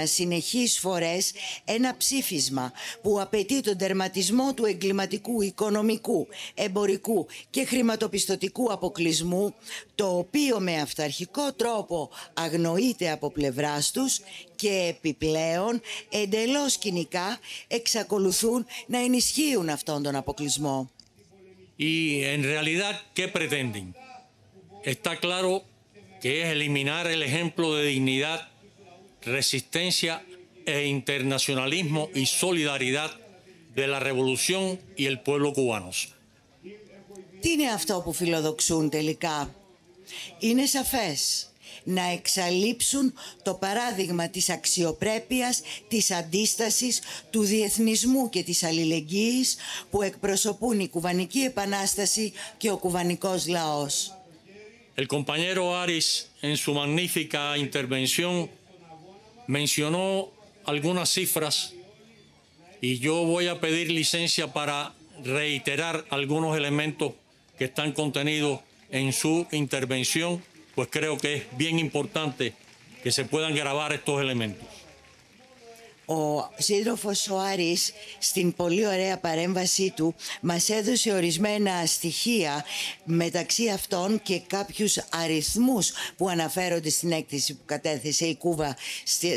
συνεχείς φορές ένα ψήφισμα που απαιτεί τον τερματισμό του εγκληματικού, οικονομικού, εμπορικού και χρηματοπιστωτικού αποκλεισμού, το οποίο με αυταρχικό τρόπο αγνοείται από πλευράς τους και επιπλέον εντελώς κοινικά εξακολουθούν να ενισχύουν αυτόν τον αποκλεισμό. Y en realidad, ¿qué pretenden? Está claro que es eliminar el ejemplo de dignidad, resistencia e internacionalismo y solidaridad de la revolución y el pueblo cubanos. Τι είναι αυτό που φιλοδοξούν τελικά. Είναι σαφές να εξαλείψουν το παράδειγμα της αξιοπρέπειας, της αντίστασης, του διεθνισμού και της αλληλεγγύης που εκπροσωπούν η Κουβανική Επανάσταση και ο κουβανικός λαός. El compañero Aris, en su magnífica intervención, mencionó algunas cifras y yo voy a pedir licencia para reiterar algunos elementos que están contenidos en su intervención pues creo que es bien importante que se puedan grabar estos elementos. Ο σύντροφος Σοάρης στην πολύ ωραία παρέμβασή του μας έδωσε ορισμένα στοιχεία μεταξύ αυτών και κάποιους αριθμούς που αναφέρονται στην έκθεση που κατέθεσε η Κούβα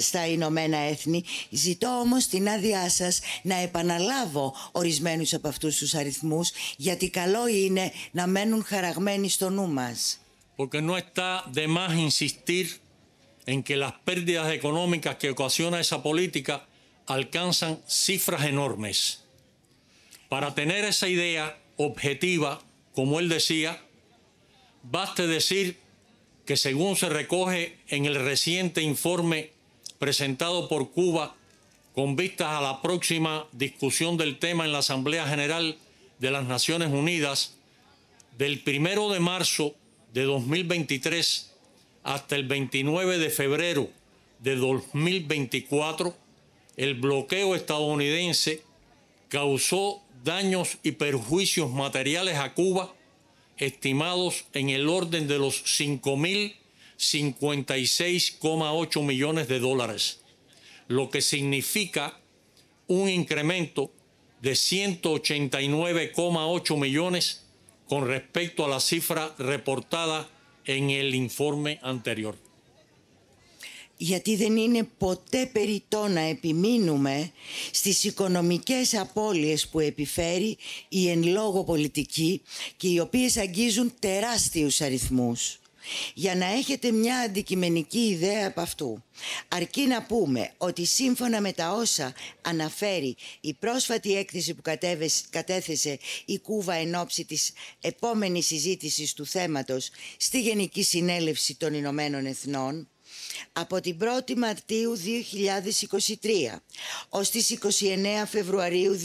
στα Ηνωμένα Έθνη. Ζητώ όμως την άδειά σας να επαναλάβω ορισμένους από αυτούς τους αριθμούς γιατί καλό είναι να μένουν χαραγμένοι στο νου μας. Porque no está de más insistir en que las pérdidas económicas que ocasiona esa política alcanzan cifras enormes. Para tener esa idea objetiva, como él decía, baste decir que según se recoge en el reciente informe presentado por Cuba con vistas a la próxima discusión del tema en la Asamblea General de las Naciones Unidas, del primero de marzo de 2023 hasta el 29 de febrero de 2024, el bloqueo estadounidense causó daños y perjuicios materiales a Cuba estimados en el orden de los 5.056,8 millones de dólares, lo que significa un incremento de 189,8 millones con respecto a la cifra reportada en el informe anterior. γιατί δεν είναι ποτέ περιττό να επιμείνουμε στις οικονομικές απώλειες που επιφέρει η εν λόγω πολιτική και οι οποίες αγγίζουν τεράστιους αριθμούς. Για να έχετε μια αντικειμενική ιδέα από αυτού, αρκεί να πούμε ότι σύμφωνα με τα όσα αναφέρει η πρόσφατη έκθεση που κατέθεσε η Κούβα εν ώψη της επόμενης συζήτησης του θέματος στη Γενική Συνέλευση των Ηνωμένων Εθνών, από την 1η Μαρτίου 2023 ως τις 29 Φεβρουαρίου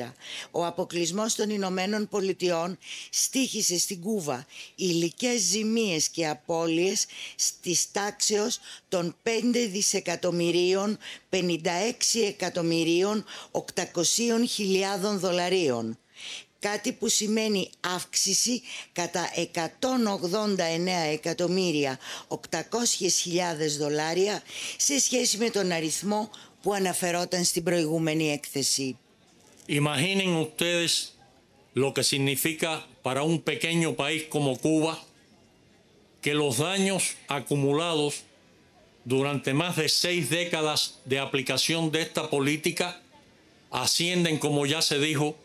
2024 ο αποκλεισμός των Ηνωμένων Πολιτειών στήχησε στην Κούβα υλικές ζημίες και απώλειες στις τάξεως των 5 δισεκατομμυρίων 56 εκατομμυρίων 800 χιλιάδων δολαρίων κάτι που σημαίνει αύξηση κατά 189 εκατομμύρια 800.000 δολάρια σε σχέση με τον αριθμό που αναφερόταν στην προηγούμενη έκθεση. Imaginen ustedes lo que significa para un pequeño país como Cuba que los daños acumulados durante más de seis décadas de aplicación de esta política ascienden, como ya se dijo,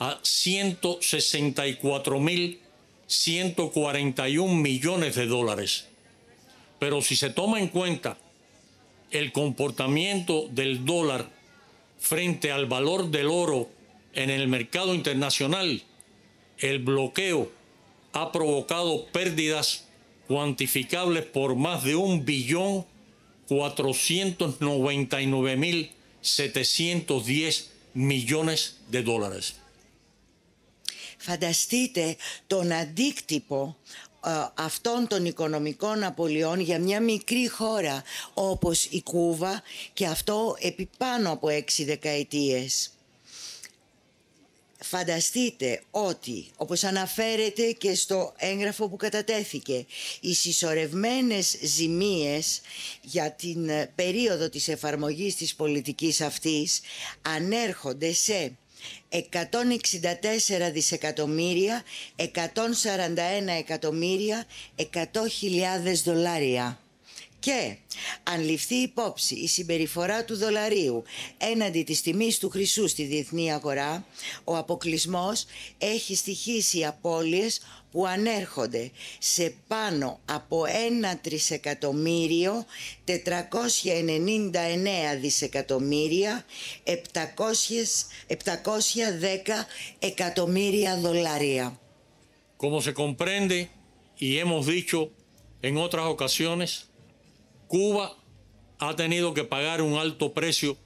a 164.141 millones de dólares. Pero si se toma en cuenta el comportamiento del dólar frente al valor del oro en el mercado internacional, el bloqueo ha provocado pérdidas cuantificables por más de un billón 499 mil 710 millones de dólares. Φανταστείτε τον αντίκτυπο ε, αυτών των οικονομικών απολειών για μια μικρή χώρα όπως η Κούβα και αυτό επί πάνω από έξι δεκαετίες. Φανταστείτε ότι, όπως αναφέρεται και στο έγγραφο που κατατέθηκε, οι συσσωρευμένες ζημίες για την περίοδο της εφαρμογής της πολιτικής αυτής ανέρχονται σε 164 δισεκατομμύρια, 141 εκατομμύρια, 100 χιλιάδες δολάρια. Και αν ληφθεί υπόψη η συμπεριφορά του δολαρίου έναντι της τιμής του χρυσού στη διεθνή αγορά, ο αποκλεισμός έχει στοιχήσει απώλειες που ανέρχονται σε πάνω από ένα τρισεκατομμύριο 499 δισεκατομμύρια 700, 710 εκατομμύρια δολάρια. Como se comprende y hemos dicho en otras ocasiones, Cuba ha tenido que pagar un alto precio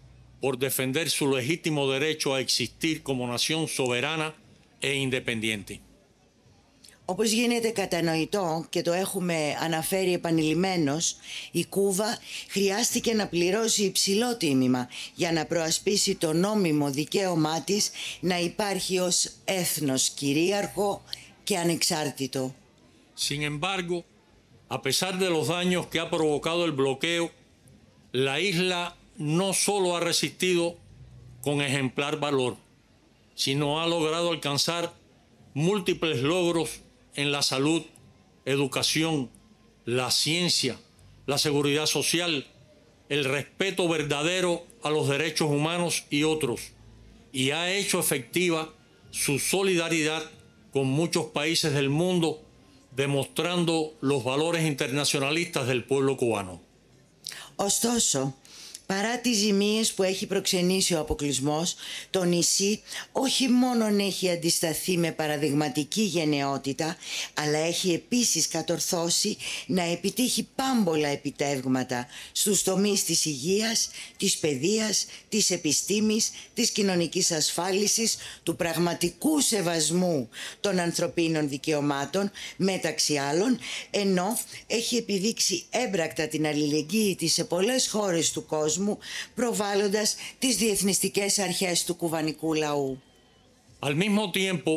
por defender su legítimo derecho a existir como nación soberana e independiente. Όπως γίνεται κατανοητό και το έχουμε αναφέρει επανειλημμένως, η Κούβα χρειάστηκε να πληρώσει υψηλό τίμημα για να προασπίσει το νόμιμο δικαίωμά της να υπάρχει ως έθνος κυρίαρχο και ανεξάρτητο. Sin embargo, a pesar de los daños que ha provocado el bloqueo, la isla no solo ha resistido con ejemplar valor, sino ha logrado alcanzar múltiples logros en la salud, educación, la ciencia, la seguridad social, el respeto verdadero a los derechos humanos y otros, y ha hecho efectiva su solidaridad con muchos países del mundo, demostrando los valores internacionalistas del pueblo cubano. Ostoso, Παρά τις ζημίες που έχει προξενήσει ο αποκλεισμός, το νησί όχι μόνον έχει αντισταθεί με παραδειγματική γενναιότητα, αλλά έχει επίσης κατορθώσει να επιτύχει πάμπολα επιτεύγματα στους τομείς της υγείας, της παιδείας, της επιστήμης, της κοινωνικής ασφάλισης, του πραγματικού σεβασμού των ανθρωπίνων δικαιωμάτων, μεταξύ άλλων, ενώ έχει επιδείξει έμπρακτα την αλληλεγγύη της σε πολλές χώρες του κόσμου κόσμου προβάλλοντας τις διεθνιστικές αρχές του κουβανικού λαού. Al mismo tiempo,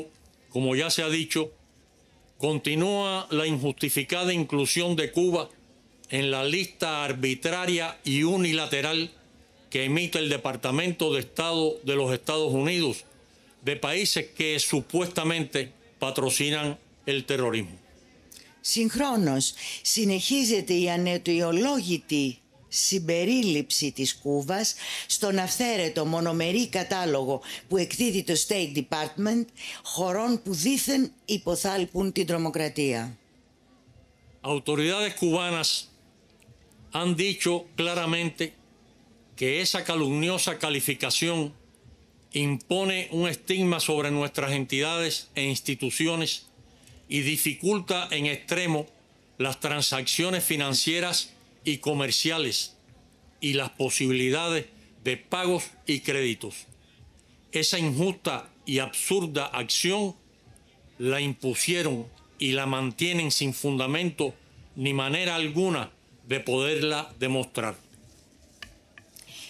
como ya se ha dicho, continúa la injustificada inclusión de Cuba en la lista arbitraria y unilateral que emite el Departamento de Estado de los Estados Unidos de países que supuestamente patrocinan el terrorismo. Συγχρόνως συνεχίζεται η ανετοιολόγητη συμπερίληψη της Κούβας στον αυθαίρετο μονομερή κατάλογο που εκδίδει το State Department χωρών που δήθεν υποθάλπουν την τρομοκρατία. Autoridades cubanas han dicho claramente que esa calumniosa calificación impone un estigma sobre nuestras entidades e instituciones y dificulta en extremo las transacciones financieras y comerciales y las posibilidades de pagos y créditos. Esa injusta y absurda acción la impusieron y la mantienen sin fundamento ni manera alguna de poderla demostrar.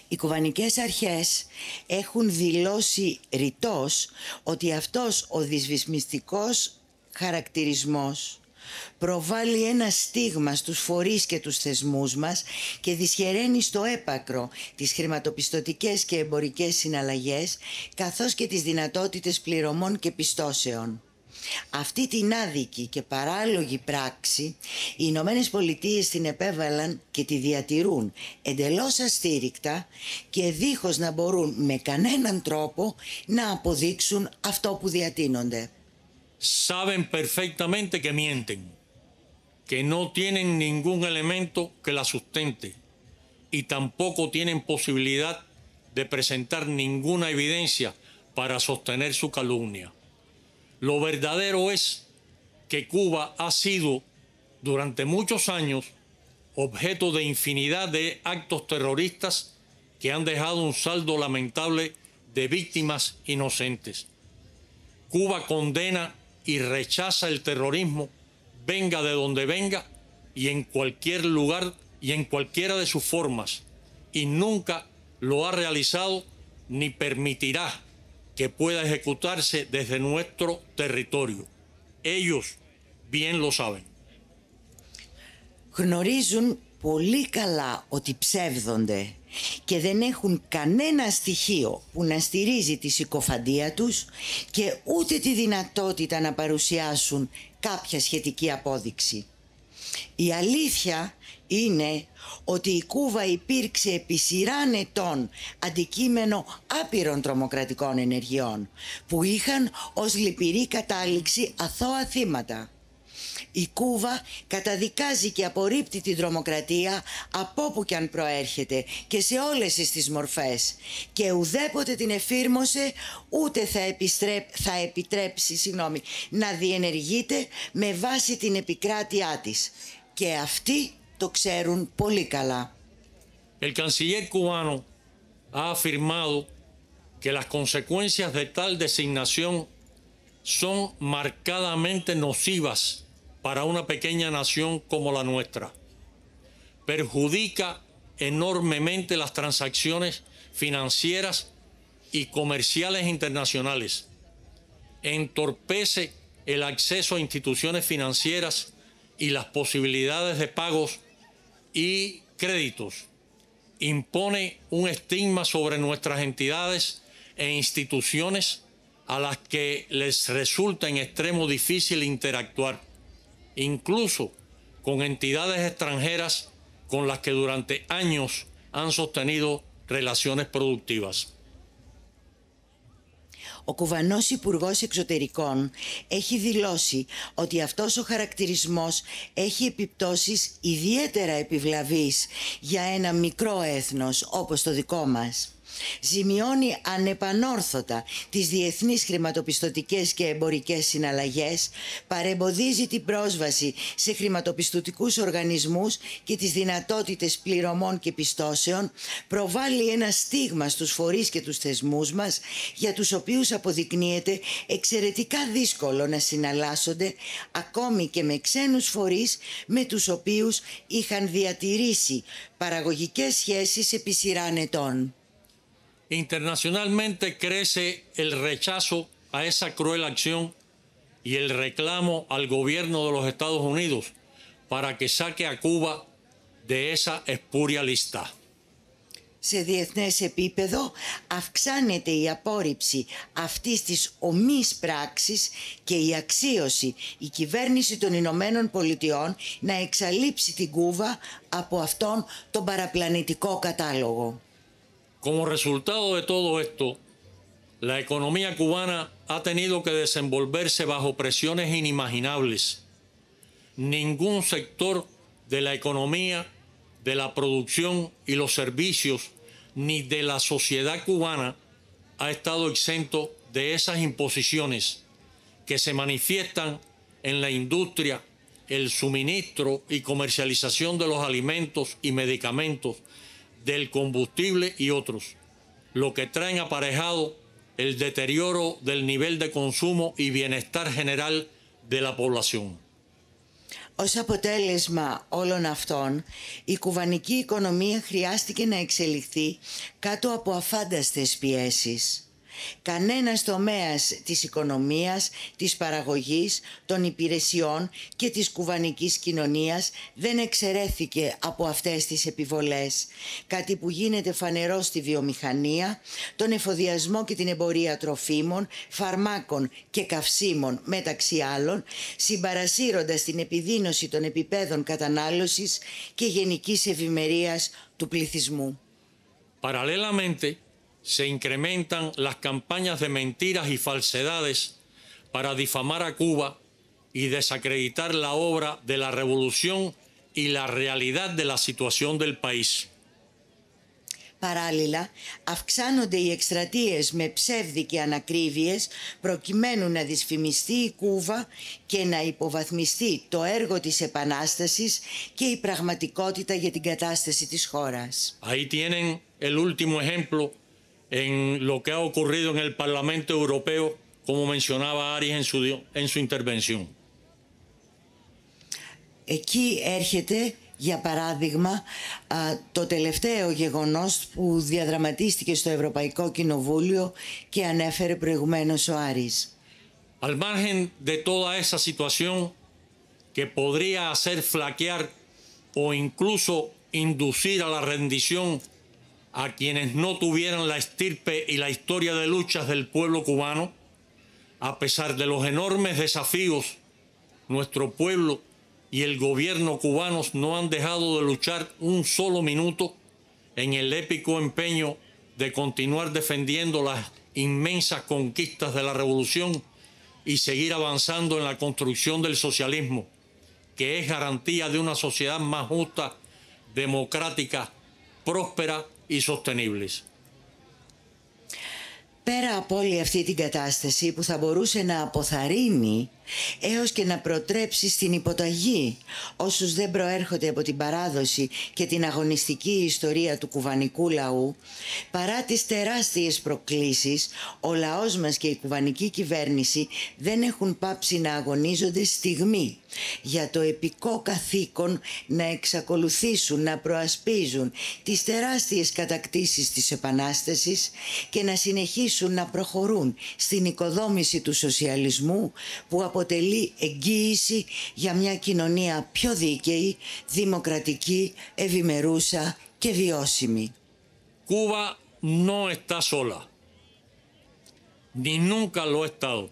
Οι κουβανικές αρχές έχουν δηλώσει ρητός ότι αυτός ο δυσβησμιστικός χαρακτηρισμός προβάλλει ένα στίγμα στους φορείς και τους θεσμούς μας και δυσχεραίνει στο έπακρο τις χρηματοπιστωτικές και εμπορικές συναλλαγές καθώς και τις δυνατότητες πληρωμών και πιστώσεων. Αυτή την άδικη και παράλογη πράξη οι Ηνωμένες Πολιτείες την επέβαλαν και τη διατηρούν εντελώς αστήρικτα και δίχως να μπορούν με κανέναν τρόπο να αποδείξουν αυτό που διατείνονται. Saben perfectamente que mienten, que no tienen ningún elemento que la sustente y tampoco tienen posibilidad de presentar ninguna evidencia para sostener su calumnia. Lo verdadero es que Cuba ha sido durante muchos años objeto de infinidad de actos terroristas que han dejado un saldo lamentable de víctimas inocentes. Cuba condena y rechaza el terrorismo, venga de donde venga y en cualquier lugar y en cualquiera de sus formas, y nunca lo ha realizado ni permitirá que pueda ejecutarse desde nuestro territorio. Ellos bien lo saben. πολύ καλά ότι ψεύδονται και δεν έχουν κανένα στοιχείο που να στηρίζει τη συκοφαντία τους και ούτε τη δυνατότητα να παρουσιάσουν κάποια σχετική απόδειξη. Η αλήθεια είναι ότι η Κούβα υπήρξε επί σειράν ετών αντικείμενο άπειρων τρομοκρατικών ενεργειών που είχαν ως λυπηρή κατάληξη αθώα θύματα. Η Κούβα καταδικάζει και απορρίπτει την τρομοκρατία από όπου και αν προέρχεται και σε όλες τις μορφές και ουδέποτε την εφήρμοσε ούτε θα, θα επιτρέψει συγγνώμη, να διενεργείται με βάση την επικράτειά της. Και αυτοί το ξέρουν πολύ καλά. El canciller cubano ha afirmado que las consecuencias de tal designación son marcadamente nocivas para una pequeña nación como la nuestra. Perjudica enormemente las transacciones financieras y comerciales internacionales. Entorpece el acceso a instituciones financieras y las posibilidades de pagos y créditos. Impone un estigma sobre nuestras entidades e instituciones a las que les resulta en extremo difícil interactuar, incluso con entidades extranjeras con las que durante años han sostenido relaciones productivas. Ο Κουβανός υπουργός Εξωτερικών έχει δηλώσει ότι αυτός ο χαρακτηρισμός έχει επιπτώσεις ιδιαίτερα επιβλαβείς για ένα μικρό έθνος όπως το δικό μας ζημιώνει ανεπανόρθωτα τις διεθνείς χρηματοπιστωτικές και εμπορικές συναλλαγές, παρεμποδίζει την πρόσβαση σε χρηματοπιστωτικούς οργανισμούς και τις δυνατότητες πληρωμών και πιστώσεων, προβάλλει ένα στίγμα στους φορείς και τους θεσμούς μας, για τους οποίους αποδεικνύεται εξαιρετικά δύσκολο να συναλλάσσονται ακόμη και με ξένους φορείς με τους οποίους είχαν διατηρήσει παραγωγικές σχέσεις επί σειράν ετών. Internacionalmente crece el rechazo a esa cruel acción y el reclamo al gobierno de los Estados Unidos para que saque a Cuba de esa espuria lista. Σε διεθνές επίπεδο αυξάνεται η απόρριψη αυτής της ομής πράξης και η αξίωση η κυβέρνηση των Ηνωμένων Πολιτειών να εξαλείψει την Κούβα από αυτόν τον παραπλανητικό κατάλογο. Como resultado de todo esto, la economía cubana ha tenido que desenvolverse bajo presiones inimaginables. Ningún sector de la economía, de la producción y los servicios, ni de la sociedad cubana ha estado exento de esas imposiciones que se manifiestan en la industria, el suministro y comercialización de los alimentos y medicamentos del combustible y otros, lo que traen aparejado el deterioro del nivel de consumo y bienestar general de la población. Ως αποτέλεσμα όλων αυτών, η κουβανική οικονομία χρειάστηκε να εξελιχθεί κάτω από αφάνταστες πιέσεις. Κανένας τομέας της οικονομίας, της παραγωγής, των υπηρεσιών και της κουβανικής κοινωνίας δεν εξαιρέθηκε από αυτές τις επιβολές. Κάτι που γίνεται φανερό στη βιομηχανία, τον εφοδιασμό και την εμπορία τροφίμων, φαρμάκων και καυσίμων μεταξύ άλλων, συμπαρασύροντας την επιδίνωση των επιπέδων κατανάλωσης και γενικής ευημερίας του πληθυσμού. Paralelamente, se incrementan las campañas de mentiras y falsedades para difamar a Cuba y desacreditar la obra de la revolución y la realidad de la situación del país. Παράλληλα, αυξάνονται οι εκστρατείες με ψεύδι και ανακρίβειες προκειμένου να δυσφημιστεί η Κούβα και να υποβαθμιστεί το έργο της Επανάστασης και η πραγματικότητα για την κατάσταση της χώρας. Ahí tienen el último ejemplo en lo que ha ocurrido en el Parlamento Europeo, como mencionaba Aris en su, en su intervención. Εκεί έρχεται, για παράδειγμα, το τελευταίο γεγονός που διαδραματίστηκε στο Ευρωπαϊκό Κοινοβούλιο και ανέφερε προηγουμένως ο Άρης. Al margen de toda esa situación que podría hacer flaquear o incluso inducir a la rendición a quienes no tuvieran la estirpe y la historia de luchas del pueblo cubano, a pesar de los enormes desafíos, nuestro pueblo y el gobierno cubanos no han dejado de luchar un solo minuto en el épico empeño de continuar defendiendo las inmensas conquistas de la revolución y seguir avanzando en la construcción del socialismo, que es garantía de una sociedad más justa, democrática, próspera y sostenible. Πέρα από όλη αυτή την κατάσταση που θα μπορούσε να αποθαρρύνει έως και να προτρέψεις στην υποταγή όσους δεν προέρχονται από την παράδοση και την αγωνιστική ιστορία του κουβανικού λαού, παρά τις τεράστιες προκλήσεις, ο λαός μας και η κουβανική κυβέρνηση δεν έχουν πάψει να αγωνίζονται στιγμή για το επικό καθήκον να εξακολουθήσουν να προασπίζουν τις τεράστιες κατακτήσεις της Επανάστασης και να συνεχίσουν να προχωρούν στην οικοδόμηση του σοσιαλισμού που αποτελεί εγγύηση για μια κοινωνία πιο δίκαιη, δημοκρατική, ευημερούσα και βιώσιμη. Cuba no está sola, ni nunca lo ha estado.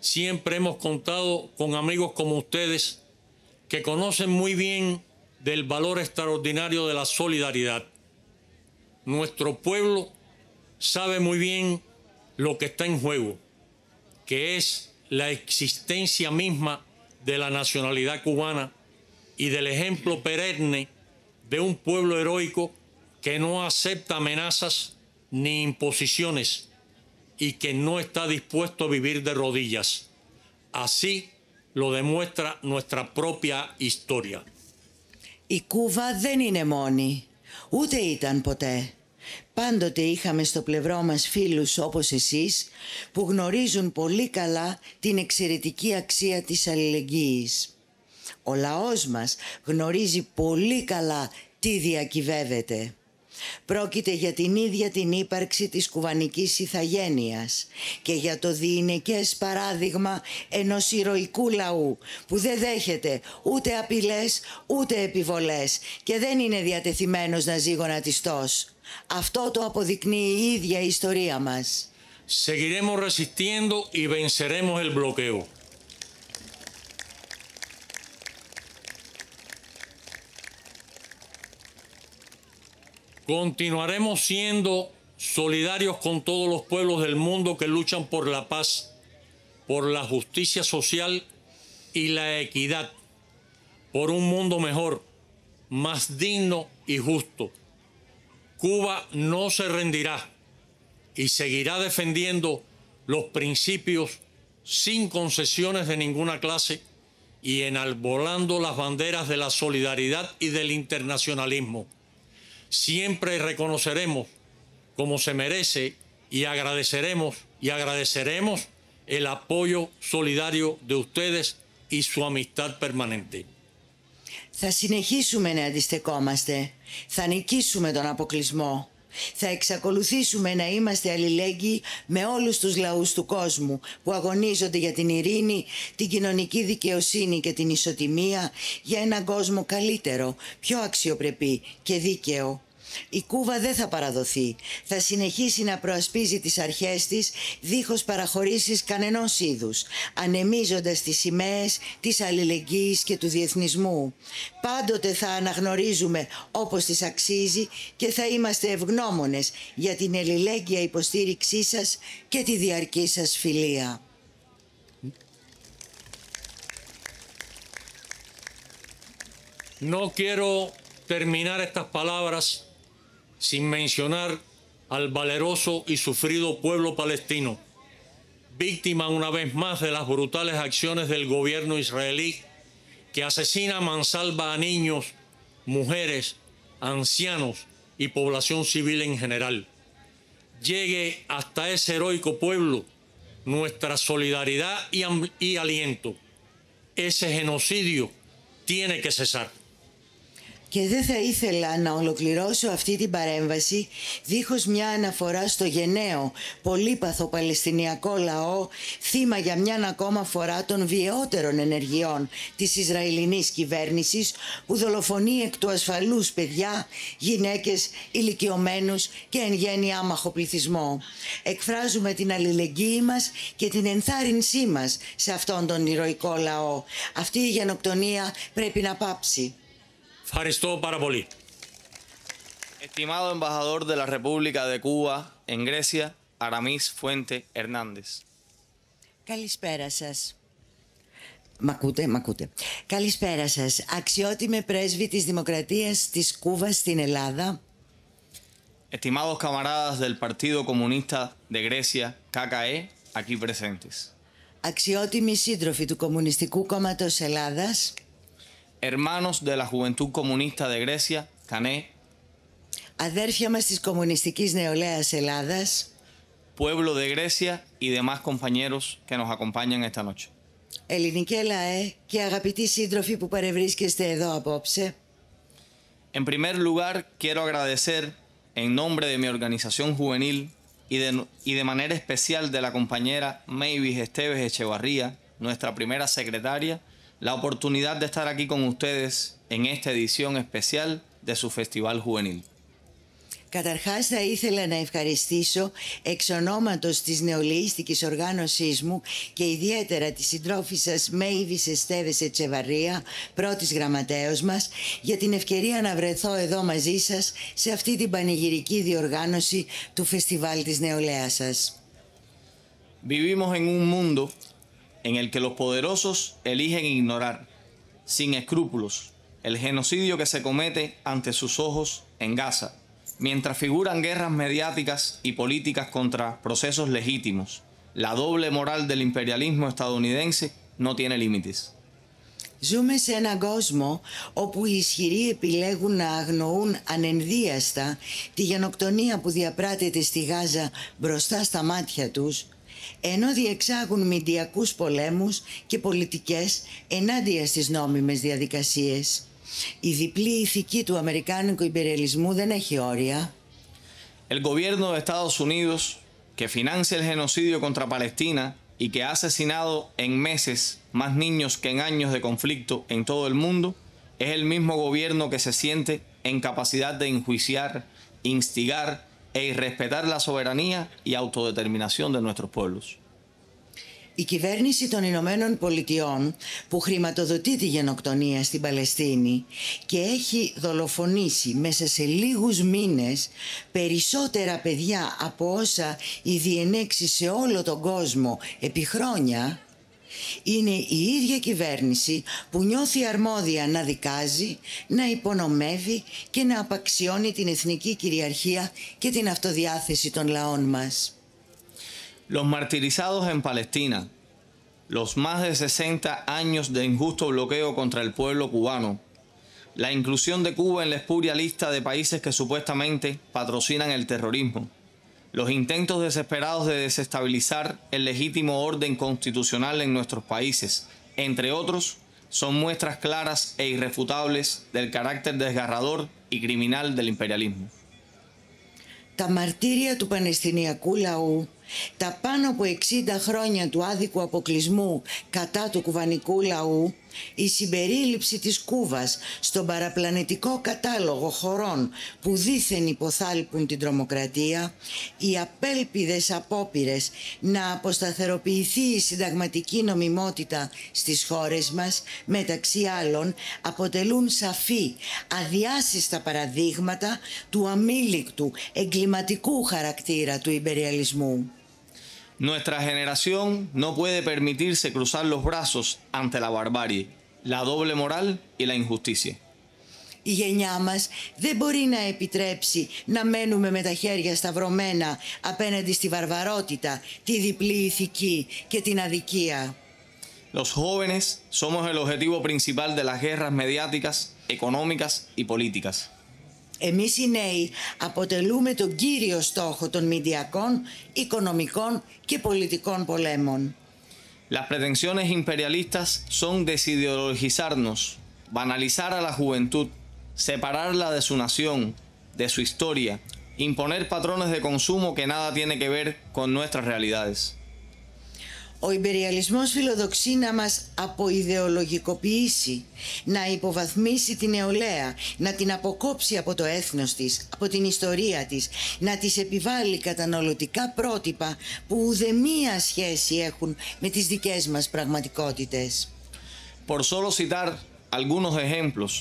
Siempre hemos contado con amigos como ustedes que conocen muy bien del valor extraordinario de la solidaridad. Nuestro pueblo sabe muy bien lo que está en juego, que es la existencia misma de la nacionalidad cubana y del ejemplo perenne de un pueblo heroico que no acepta amenazas ni imposiciones y que no está dispuesto a vivir de rodillas. Así lo demuestra nuestra propia historia. Η Κούβα δεν είναι μόνη, ούτε ήταν ποτέ. Πάντοτε είχαμε στο πλευρό μας φίλους όπως εσείς που γνωρίζουν πολύ καλά την εξαιρετική αξία της αλληλεγγύης. Ο λαός μας γνωρίζει πολύ καλά τι διακυβεύεται. Πρόκειται για την ίδια την ύπαρξη της κουβανικής ηθαγένειας και για το διηνεκές παράδειγμα ενός ηρωικού λαού που δεν δέχεται ούτε απειλές ούτε επιβολές και δεν είναι διατεθειμένος να ζει γονατιστός. Αυτό το αποδεικνύει η ίδια η ιστορία μας. Seguiremos resistiendo y venceremos el bloqueo. Continuaremos siendo solidarios con todos los pueblos del mundo que luchan por la paz, por la justicia social y la equidad, por un mundo mejor, más digno y justo. Cuba no se rendirá y seguirá defendiendo los principios sin concesiones de ninguna clase y enalbolando las banderas de la solidaridad y del internacionalismo. Siempre reconoceremos como se merece y agradeceremos y agradeceremos el apoyo solidario de ustedes y su amistad permanente. Θα συνεχίσουμε να αντιστεκόμαστε. Θα νικήσουμε τον αποκλεισμό. Θα εξακολουθήσουμε να είμαστε αλληλέγγυοι με όλους τους λαούς του κόσμου που αγωνίζονται για την ειρήνη, την κοινωνική δικαιοσύνη και την ισοτιμία για έναν κόσμο καλύτερο, πιο αξιοπρεπή και δίκαιο. Η Κούβα δεν θα παραδοθεί. Θα συνεχίσει να προασπίζει τις αρχές της δίχως παραχωρήσεις κανενός είδους, ανεμίζοντας τις σημαίες της αλληλεγγύης και του διεθνισμού. Πάντοτε θα αναγνωρίζουμε όπως της αξίζει και θα είμαστε ευγνώμονες για την αλληλέγγυα υποστήριξή σας και τη διαρκή σας φιλία. No quiero terminar estas palabras sin mencionar al valeroso y sufrido pueblo palestino, víctima una vez más de las brutales acciones del gobierno israelí que asesina mansalva a niños, mujeres, ancianos y población civil en general. Llegue hasta ese heroico pueblo nuestra solidaridad y aliento. Ese genocidio tiene que cesar. Και δεν θα ήθελα να ολοκληρώσω αυτή την παρέμβαση δίχως μια αναφορά στο γενναίο, πολύπαθο Παλαιστινιακό λαό, θύμα για μια ακόμα φορά των βιαιότερων ενεργειών της Ισραηλινής κυβέρνησης που δολοφονεί εκ του ασφαλούς παιδιά, γυναίκες, ηλικιωμένους και εν γέννη άμαχο πληθυσμό. Εκφράζουμε την αλληλεγγύη μας και την ενθάρρυνσή μας σε αυτόν τον ηρωικό λαό. Αυτή η γενοκτονία πρέπει να πάψει. Ευχαριστώ πάρα πολύ. Estimado embajador de la República de Cuba en Grecia, Aramis Fuente Hernández. Καλησπέρα σας. Μ' ακούτε, μ' ακούτε. Καλησπέρα σας. Αξιότιμε πρέσβη της Δημοκρατίας της Κούβας στην Ελλάδα. Estimados camaradas del Partido Comunista de Grecia, KKE, aquí presentes. Αξιότιμοι σύντροφοι του Κομμουνιστικού Κόμματος Ελλάδας. Hermanos de la Juventud Comunista de Grecia, CANE, Αδέρφια μας της Κομμουνιστικής Νεολαίας Ελλάδας. pueblo de Grecia y demás compañeros que nos acompañan esta noche. Ελληνικέ ΛΑΕ και αγαπητοί σύντροφοι που παρευρίσκεστε εδώ απόψε. En primer lugar, quiero agradecer en nombre de mi organización juvenil y de, y de manera especial de la compañera Mavis Esteves Echevarría, nuestra primera secretaria, la oportunidad de estar aquí con ustedes en esta edición especial de su Festival Juvenil. Καταρχάς θα ήθελα να ευχαριστήσω εξ ονόματος της νεολαίστικης οργάνωσής μου και ιδιαίτερα της συντρόφισσας Μέιβης Εστέβες Ετσεβαρία, πρώτης γραμματέως μας, για την ευκαιρία να βρεθώ εδώ μαζί σας σε αυτή την πανηγυρική διοργάνωση του Φεστιβάλ της Νεολαίας σας. Vivimos en un mundo en el que los poderosos eligen ignorar, sin escrúpulos, el genocidio que se comete ante sus ojos en Gaza, mientras figuran guerras mediáticas y políticas contra procesos legítimos. La doble moral del imperialismo estadounidense no tiene límites. Ζούμε σε έναν κόσμο όπου οι ισχυροί επιλέγουν να αγνοούν ανενδίαστα τη γενοκτονία που διαπράτεται στη Γάζα μπροστά στα μάτια τους ενώ διεξάγουν μηντιακούς πολέμους και πολιτικές ενάντια στις νόμιμες διαδικασίες. Η διπλή ηθική του αμερικάνικου υπεριαλισμού δεν έχει όρια. El gobierno de Estados Unidos, que financia el genocidio contra Palestina y que ha asesinado en meses más niños que en años de conflicto en todo el mundo, es el mismo gobierno que se siente en capacidad de enjuiciar, instigar e irrespetar la soberanía y autodeterminación de nuestros pueblos. Η κυβέρνηση των Ηνωμένων Πολιτειών που χρηματοδοτεί τη γενοκτονία στην Παλαιστίνη και έχει δολοφονήσει μέσα σε λίγους μήνες περισσότερα παιδιά από όσα η διενέξει σε όλο τον κόσμο επί χρόνια είναι η ίδια κυβέρνηση που νιώθει αρμόδια να δικάζει, να υπονομεύει και να απαξιώνει την εθνική κυριαρχία και την αυτοδιάθεση των λαών μας. Los martirizados en Palestina, los más de 60 años de injusto bloqueo contra el pueblo cubano, la inclusión de Cuba en la espuria lista de países que supuestamente patrocinan el terrorismo, los intentos desesperados de desestabilizar el legítimo orden constitucional en nuestros países, entre otros, son muestras claras e irrefutables del carácter desgarrador y criminal del imperialismo. Τα μαρτύρια του Πανεστινιακού λαού, τα πάνω από 60 χρόνια του άδικου αποκλεισμού κατά του κουβανικού λαού, η συμπερίληψη της Κούβας στον παραπλανητικό κατάλογο χωρών που δήθεν υποθάλπουν την τρομοκρατία, οι απέλπιδες απόπειρες να αποσταθεροποιηθεί η συνταγματική νομιμότητα στις χώρες μας, μεταξύ άλλων, αποτελούν σαφή, αδιάσυστα παραδείγματα του αμήλικτου, εγκληματικού χαρακτήρα του υπεριαλισμού. Nuestra generación no puede permitirse cruzar los brazos ante la barbarie, la doble moral y la injusticia. Η γενιά μας δεν μπορεί να επιτρέψει να μένουμε με τα χέρια σταυρωμένα απέναντι στη βαρβαρότητα, τη διπλή ηθική και την αδικία. Los jóvenes somos el objetivo principal de las guerras mediáticas, económicas y políticas. Εμείς οι νέοι αποτελούμε τον κύριο στόχο των μηντιακών, οικονομικών και πολιτικών πολέμων. Las pretensiones imperialistas son desideologizarnos, banalizar a la juventud, separarla de su nación, de su historia, imponer patrones de consumo que nada tiene que ver con nuestras realidades. Ο υπεριαλισμός φιλοδοξεί να μας αποειδεολογικοποιήσει, να υποβαθμίσει την νεολαία, να την αποκόψει από το έθνος της, από την ιστορία της, να της επιβάλλει καταναλωτικά πρότυπα που ουδεμία σχέση έχουν με τις δικές μας πραγματικότητες. Por solo citar algunos ejemplos,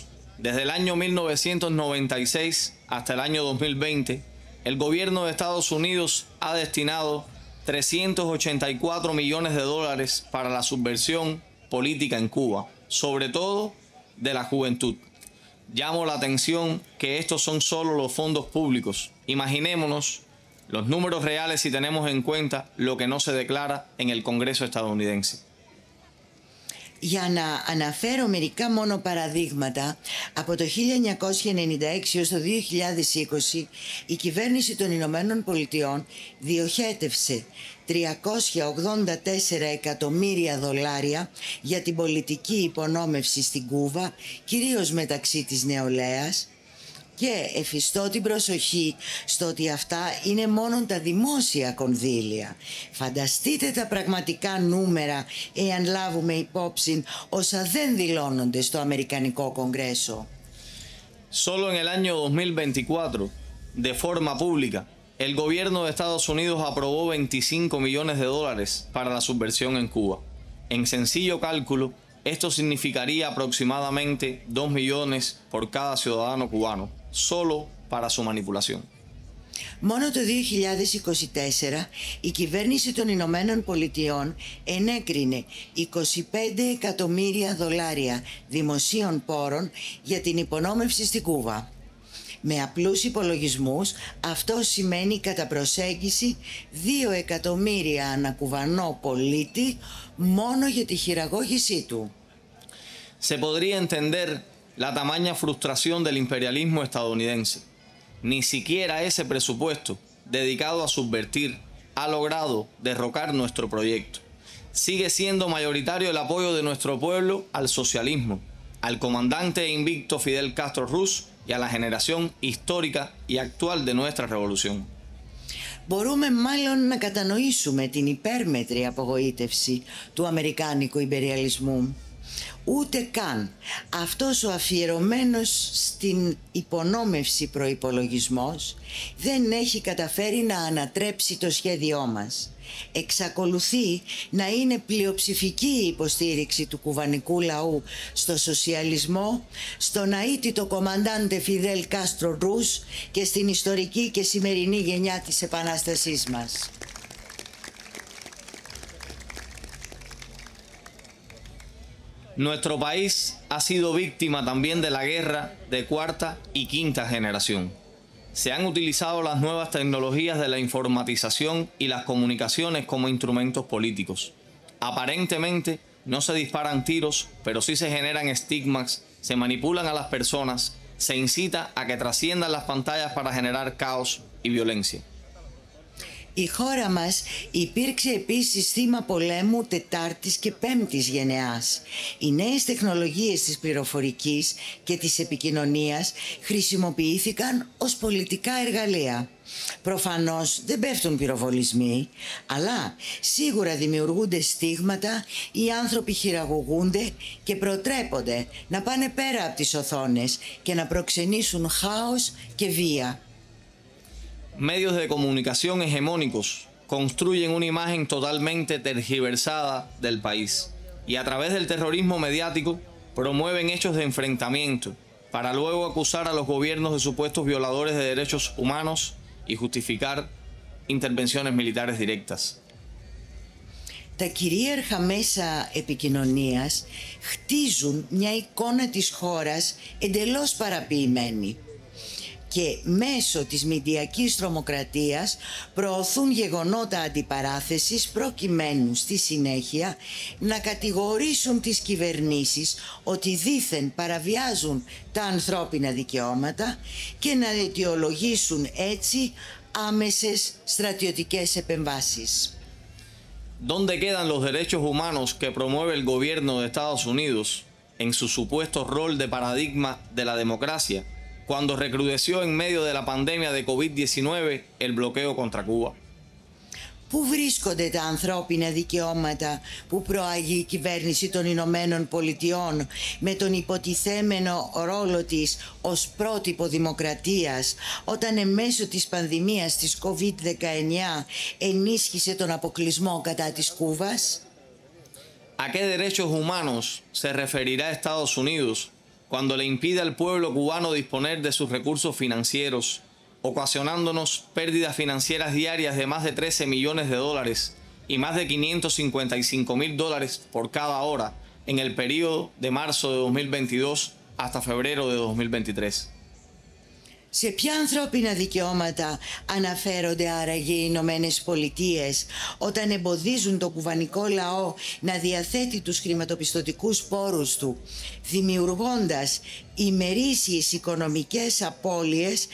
desde el año 1996 hasta el año 2020, el gobierno de Estados Unidos ha destinado 384 millones de dólares para la subversión, política en Cuba, sobre todo de la juventud. Llamo la atención que estos son solo los fondos públicos. Imaginémonos los números reales si tenemos en cuenta lo que no se declara en el Congreso estadounidense. Για να αναφέρω μερικά μόνο παραδείγματα, από το 1996 έως το 2020 η κυβέρνηση των Ηνωμένων Πολιτειών διοχέτευσε 384 εκατομμύρια δολάρια για την πολιτική υπονόμευση στην Κούβα, κυρίως μεταξύ της νεολαίας, και εφιστώ την προσοχή στο ότι αυτά είναι μόνο τα δημόσια κονδύλια. Φανταστείτε τα πραγματικά νούμερα εάν λάβουμε υπόψη όσα δεν δηλώνονται στο Αμερικανικό Κογκρέσο. Solo en el año 2024, de forma pública, el gobierno de Estados Unidos aprobó 25 millones de dólares para la subversión en Cuba. En sencillo cálculo, esto significaría aproximadamente 2 millones por cada ciudadano cubano, Solo para su manipulación. Μόνο το 2024 η κυβέρνηση των Ηνωμένων Πολιτειών ενέκρινε 25 εκατομμύρια δολάρια δημοσίων πόρων για την υπονόμευση στην Κούβα. Με απλούς υπολογισμούς αυτό σημαίνει κατά προσέγγιση 2 εκατομμύρια ανακουβανό πολίτη μόνο για τη χειραγώγησή του. Se podría entender la tamaña frustración del imperialismo estadounidense. Ni siquiera ese presupuesto dedicado a subvertir ha logrado derrocar nuestro proyecto. Sigue siendo mayoritario el apoyo de nuestro pueblo al socialismo, al comandante e invicto Fidel Castro Ruz y a la generación histórica y actual de nuestra revolución. Μπορούμε μάλλον να κατανοήσουμε την υπέρμετρη απογοήτευση του Αμερικάνικου υπεριαλισμού. Ούτε καν αυτός ο αφιερωμένος στην υπονόμευση προϋπολογισμός δεν έχει καταφέρει να ανατρέψει το σχέδιό μας. Εξακολουθεί να είναι πλειοψηφική η υποστήριξη του κουβανικού λαού στο σοσιαλισμό, στον αίτητο κομμαντάντε Φιδέλ Κάστρο Ρούς και στην ιστορική και σημερινή γενιά της Επανάστασής μας. Nuestro país ha sido víctima también de la guerra de cuarta y quinta generación. Se han utilizado las nuevas tecnologías de la informatización y las comunicaciones como instrumentos políticos. Aparentemente no se disparan tiros, pero sí se generan estigmas, se manipulan a las personas, se incita a que trasciendan las pantallas para generar caos y violencia. Η χώρα μας υπήρξε επίσης θύμα πολέμου τετάρτης και πέμπτης γενεάς. Οι νέες τεχνολογίες της πληροφορικής και της επικοινωνίας χρησιμοποιήθηκαν ως πολιτικά εργαλεία. Προφανώς δεν πέφτουν πυροβολισμοί, αλλά σίγουρα δημιουργούνται στίγματα, οι άνθρωποι χειραγωγούνται και προτρέπονται να πάνε πέρα από τις οθόνες και να προξενήσουν χάος και βία. medios de comunicación hegemónicos construyen una imagen totalmente tergiversada del país y a través del terrorismo mediático promueven hechos de enfrentamiento para luego acusar a los gobiernos de supuestos violadores de derechos humanos y justificar intervenciones militares directas. Τα κυρίαρχα μέσα επικοινωνίας χτίζουν μια εικόνα της χώρας εντελώς παραποιημένη Και μέσω της μηντιακής τρομοκρατίας προωθούν γεγονότα αντιπαράθεσης προκειμένου στη συνέχεια να κατηγορήσουν τις κυβερνήσεις ότι δήθεν παραβιάζουν τα ανθρώπινα δικαιώματα και να αιτιολογήσουν έτσι άμεσες στρατιωτικές επεμβάσεις. ¿Dónde quedan los derechos humanos que promueve el gobierno de Estados Unidos en su supuesto rol de paradigma de la democracia; Cuando recrudeció en medio de la pandemia de COVID-19 el bloqueo contra Cuba. Πού βρίσκονται τα ανθρώπινα δικαιώματα που προάγει η κυβέρνηση των Ηνωμένων Πολιτειών με τον υποτιθέμενο ρόλο της ως πρότυπο δημοκρατίας όταν εμέσω της πανδημίας της COVID-19 ενίσχυσε τον αποκλεισμό κατά της Κούβας; ¿A qué derechos humanos se referirá Estados Unidos cuando le impide al pueblo cubano disponer de sus recursos financieros, ocasionándonos pérdidas financieras diarias de más de 13 millones de dólares y más de 555 mil dólares por cada hora en el periodo de marzo de 2022 hasta febrero de 2023. Σε ποια ανθρώπινα δικαιώματα αναφέρονται άραγε οι Ηνωμένες Πολιτείες όταν εμποδίζουν το κουβανικό λαό να διαθέτει τους χρηματοπιστωτικούς πόρους του, δημιουργώντας ημερήσιες οικονομικές απώλειες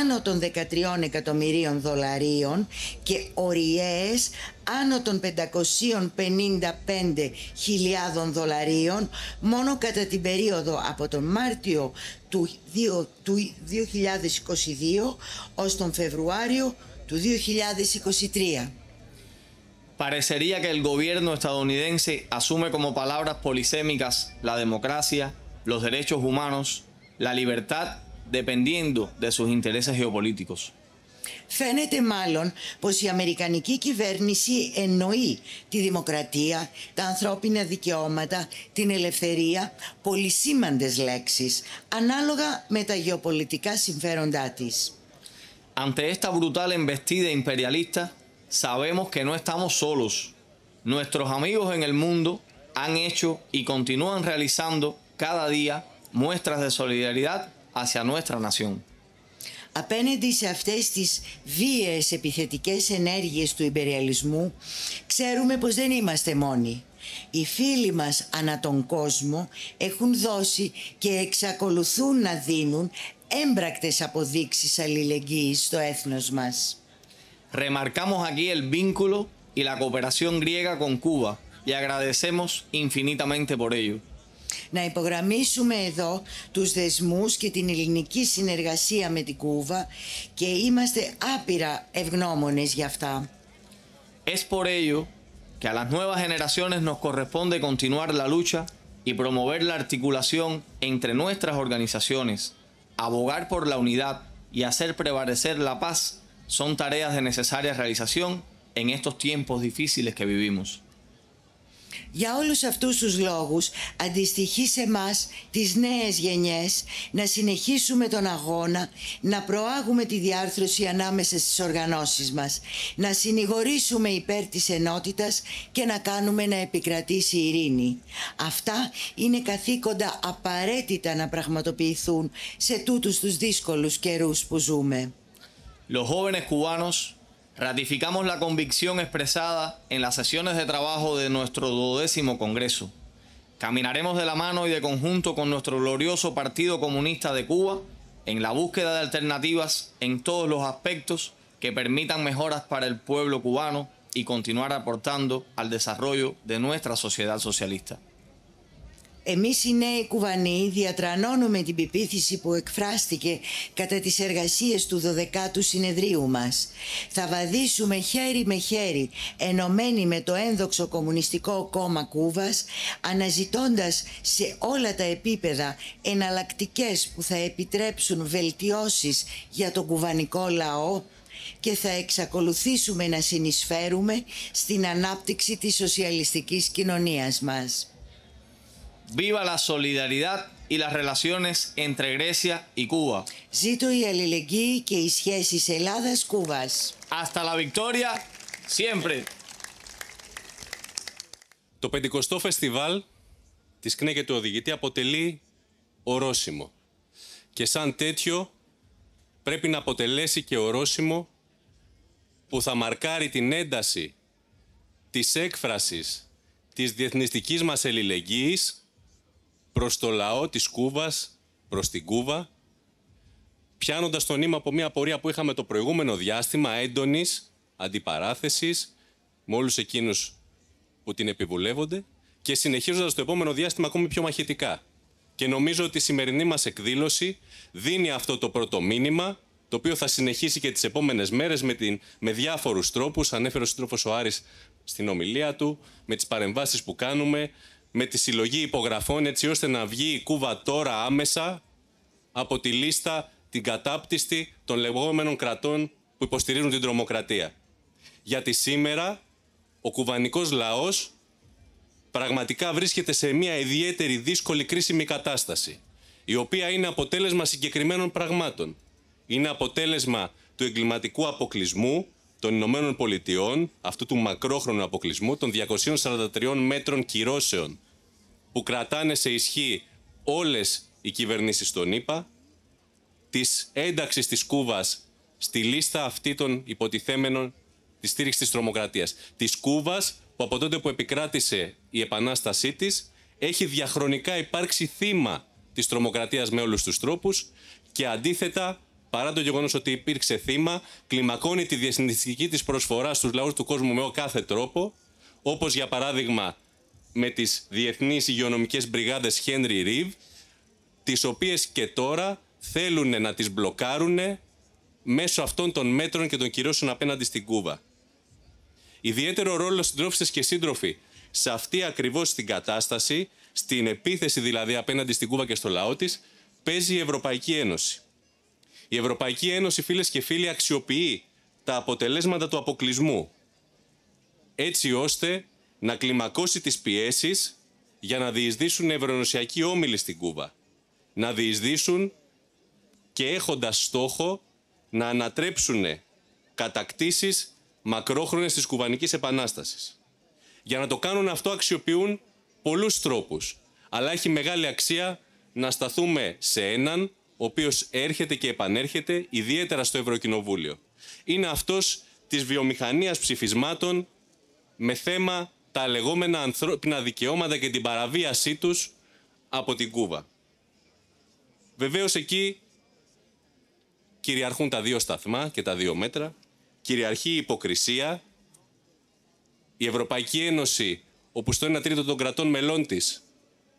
άνω των 13 εκατομμυρίων δολαρίων και οριές άνω των 555.000 δολαρίων μόνο κατά την περίοδο από τον Μάρτιο του 2022 ως τον Φεβρουάριο του 2023. Parecería que el gobierno estadounidense asume como palabras polisémicas la democracia, los derechos humanos, la libertad, dependiendo de sus intereses geopolíticos. Φαίνεται μάλλον πως η Αμερικανική κυβέρνηση εννοεί τη δημοκρατία, τα ανθρώπινα δικαιώματα, την ελευθερία, πολυσήμαντες λέξεις, ανάλογα με τα γεωπολιτικά συμφέροντά της. Ante esta brutal embestida imperialista, sabemos que no estamos solos. Nuestros amigos en el mundo han hecho y continúan realizando cada día muestras de solidaridad hacia nuestra nación. Απέναντι σε αυτές τις βίαιες επιθετικές ενέργειες του υπεριαλισμού ξέρουμε πως δεν είμαστε μόνοι. Οι φίλοι μας ανά τον κόσμο έχουν δώσει και εξακολουθούν να δίνουν έμπρακτες αποδείξεις αλληλεγγύης στο έθνος μας. Remarcamos aquí el vínculo y la cooperación griega con Cuba y agradecemos infinitamente por ello. Να υπογραμμίσουμε εδώ τους δεσμούς και την ελληνική συνεργασία με την Κούβα και είμαστε άπειρα ευγνώμονες για αυτά. Es por ello que a las nuevas generaciones nos corresponde continuar la lucha y promover la articulación entre nuestras organizaciones, abogar por la unidad y hacer prevalecer la paz son tareas de necesaria realización en estos tiempos difíciles que vivimos. Για όλους αυτούς τους λόγους αντιστοιχεί σε μας τις νέες γενιές να συνεχίσουμε τον αγώνα, να προάγουμε τη διάρθρωση ανάμεσα στις οργανώσεις μας, να συνηγορήσουμε υπέρ της ενότητας και να κάνουμε να επικρατήσει η ειρήνη. Αυτά είναι καθήκοντα απαραίτητα να πραγματοποιηθούν σε τούτους τους δύσκολους καιρούς που ζούμε. Los jóvenes cubanos ratificamos la convicción expresada en las sesiones de trabajo de nuestro duodécimo Congreso. Caminaremos de la mano y de conjunto con nuestro glorioso Partido Comunista de Cuba en la búsqueda de alternativas en todos los aspectos que permitan mejoras para el pueblo cubano y continuar aportando al desarrollo de nuestra sociedad socialista. Εμείς οι νέοι κουβανοί διατρανώνουμε την πεποίθηση που εκφράστηκε κατά τις εργασίες του 12ου συνεδρίου μας. Θα βαδίσουμε χέρι με χέρι ενωμένοι με το ένδοξο Κομμουνιστικό Κόμμα Κούβας αναζητώντας σε όλα τα επίπεδα εναλλακτικές που θα επιτρέψουν βελτιώσεις για τον κουβανικό λαό και θα εξακολουθήσουμε να συνεισφέρουμε στην ανάπτυξη της σοσιαλιστικής κοινωνίας μας. Viva la solidaridad y las relaciones entre Grecia y Cuba. Ζήτω η αλληλεγγύη και οι σχέσεις Ελλάδας-Κούβας. Hasta la victoria, siempre. Το 50ο φεστιβάλ της ΚΝΕ και του οδηγητή αποτελεί ορόσημο. Και σαν τέτοιο πρέπει να αποτελέσει και ορόσημο που θα μαρκάρει την ένταση της έκφρασης της διεθνιστικής μας ελληνικής προς το λαό της Κούβας, προς την Κούβα, πιάνοντας το νήμα από μια πορεία που είχαμε το προηγούμενο διάστημα έντονης αντιπαράθεσης με όλους εκείνους που την επιβουλεύονται και συνεχίζοντας το επόμενο διάστημα ακόμη πιο μαχητικά. Και νομίζω ότι η σημερινή μας εκδήλωση δίνει αυτό το πρώτο μήνυμα, το οποίο θα συνεχίσει και τις επόμενες μέρες με, την, με διάφορους τρόπους, ανέφερε ο σύντροφος ο Άρης στην ομιλία του, με τις παρεμβάσεις που κάνουμε, με τη συλλογή υπογραφών έτσι ώστε να βγει η Κούβα τώρα άμεσα από τη λίστα την κατάπτυστη των λεγόμενων κρατών που υποστηρίζουν την τρομοκρατία. Γιατί σήμερα ο κουβανικός λαός πραγματικά βρίσκεται σε μια ιδιαίτερη δύσκολη κρίσιμη κατάσταση η οποία είναι αποτέλεσμα συγκεκριμένων πραγμάτων. Είναι αποτέλεσμα του εγκληματικού αποκλεισμού των Ηνωμένων Πολιτειών, αυτού του μακρόχρονου αποκλεισμού, των 243 μέτρων κυρώσεων που κρατάνε σε ισχύ όλες οι κυβερνήσεις των ΗΠΑ, της ένταξης της Κούβας στη λίστα αυτή των υποτιθέμενων της στήριξης της τρομοκρατίας. Της Κούβας που από τότε που επικράτησε η επανάστασή της έχει διαχρονικά υπάρξει θύμα της τρομοκρατίας με όλους τους τρόπους και αντίθετα παρά το γεγονός ότι υπήρξε θύμα, κλιμακώνει τη διεθνιστική της προσφορά στους λαούς του κόσμου με κάθε τρόπο, όπως για παράδειγμα με τις διεθνείς υγειονομικές μπριγάδες Henry Reeve, τις οποίες και τώρα θέλουν να τις μπλοκάρουν μέσω αυτών των μέτρων και των κυρώσεων απέναντι στην Κούβα. Ιδιαίτερο ρόλο συντρόφισσες και σύντροφοι σε αυτή ακριβώς την κατάσταση, στην επίθεση δηλαδή απέναντι στην Κούβα και στο λαό της, παίζει η Ευρωπαϊκή Ένωση. Η Ευρωπαϊκή Ένωση, φίλες και φίλοι, αξιοποιεί τα αποτελέσματα του αποκλεισμού έτσι ώστε να κλιμακώσει τις πιέσεις για να διεισδύσουν ευρωενωσιακοί όμιλοι στην Κούβα. Να διεισδύσουν και έχοντας στόχο να ανατρέψουν κατακτήσεις μακρόχρονες της Κουβανικής Επανάστασης. Για να το κάνουν αυτό αξιοποιούν πολλούς τρόπους, αλλά έχει μεγάλη αξία να σταθούμε σε έναν ο οποίος έρχεται και επανέρχεται ιδιαίτερα στο Ευρωκοινοβούλιο. Είναι αυτός της βιομηχανίας ψηφισμάτων με θέμα τα λεγόμενα ανθρώπινα δικαιώματα και την παραβίασή τους από την Κούβα. Βεβαίως εκεί κυριαρχούν τα δύο σταθμά και τα δύο μέτρα, κυριαρχεί η υποκρισία, η Ευρωπαϊκή Ένωση, όπου στο 1 τρίτο των κρατών μελών της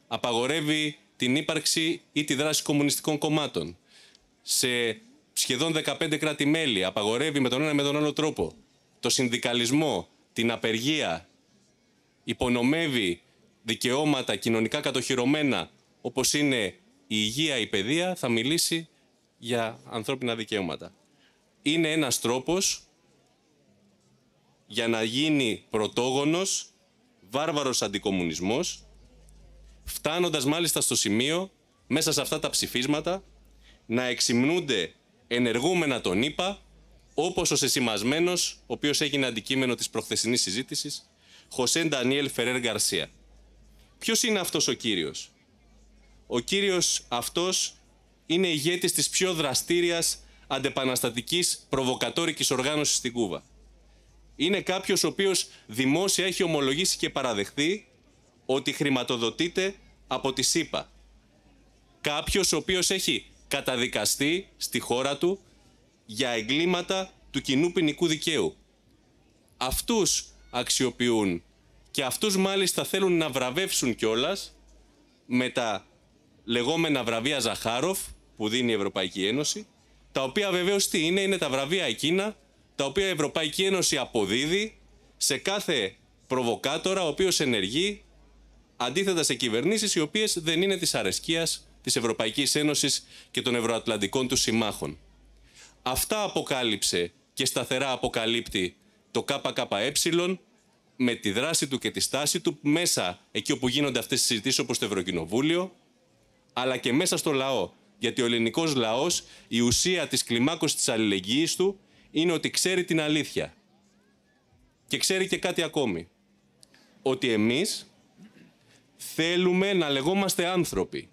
απαγορεύει την ύπαρξη ή τη δράση κομμουνιστικών κομμάτων. Σε σχεδόν 15 κράτη-μέλη απαγορεύει με τον ένα με τον άλλο τρόπο το συνδικαλισμό, την απεργία, υπονομεύει δικαιώματα κοινωνικά κατοχυρωμένα όπως είναι η υγεία, η παιδεία, θα μιλήσει για ανθρώπινα δικαιώματα. Είναι ένας τρόπος για να γίνει πρωτόγονος, βάρβαρος αντικομουνισμός, φτάνοντας μάλιστα στο σημείο, μέσα σε αυτά τα ψηφίσματα, να εξυμνούνται ενεργούμενα τον ΗΠΑ, όπως ο σεσημασμένος, ο οποίος έγινε αντικείμενο της προχθεσινής συζήτησης, Χωσέν Ντανιέλ Φερέρ Γκαρσία. Ποιος είναι αυτός ο κύριος; Ο κύριος αυτός είναι ηγέτης της πιο δραστήριας αντεπαναστατικής προβοκατόρικης οργάνωσης στην Κούβα. Είναι κάποιος ο οποίος δημόσια έχει ομολογήσει και παραδεχθεί ότι χρηματοδοτείται από τη ΣΥΠΑ. Κάποιος ο οποίος έχει καταδικαστεί στη χώρα του για εγκλήματα του κοινού ποινικού δικαίου. Αυτούς αξιοποιούν και αυτούς μάλιστα θέλουν να βραβεύσουν κιόλας με τα λεγόμενα βραβεία Ζαχάροφ που δίνει η Ευρωπαϊκή Ένωση, τα οποία βεβαίως τι είναι, είναι τα βραβεία εκείνα τα οποία η Ευρωπαϊκή Ένωση αποδίδει σε κάθε προβοκάτορα ο οποίος ενεργεί αντίθετα σε κυβερνήσεις οι οποίες δεν είναι της αρεσκίας της Ευρωπαϊκής Ένωσης και των ευρωατλαντικών τους συμμάχων. Αυτά αποκάλυψε και σταθερά αποκαλύπτει το ΚΚΕ με τη δράση του και τη στάση του μέσα εκεί όπου γίνονται αυτές τις συζητήσεις όπως το Ευρωκοινοβούλιο αλλά και μέσα στο λαό. Γιατί ο ελληνικός λαός, η ουσία της κλιμάκωσης της αλληλεγγύης του είναι ότι ξέρει την αλήθεια. Και ξέρει και κάτι ακόμη. Ότι εμείς θέλουμε να λεγόμαστε άνθρωποι.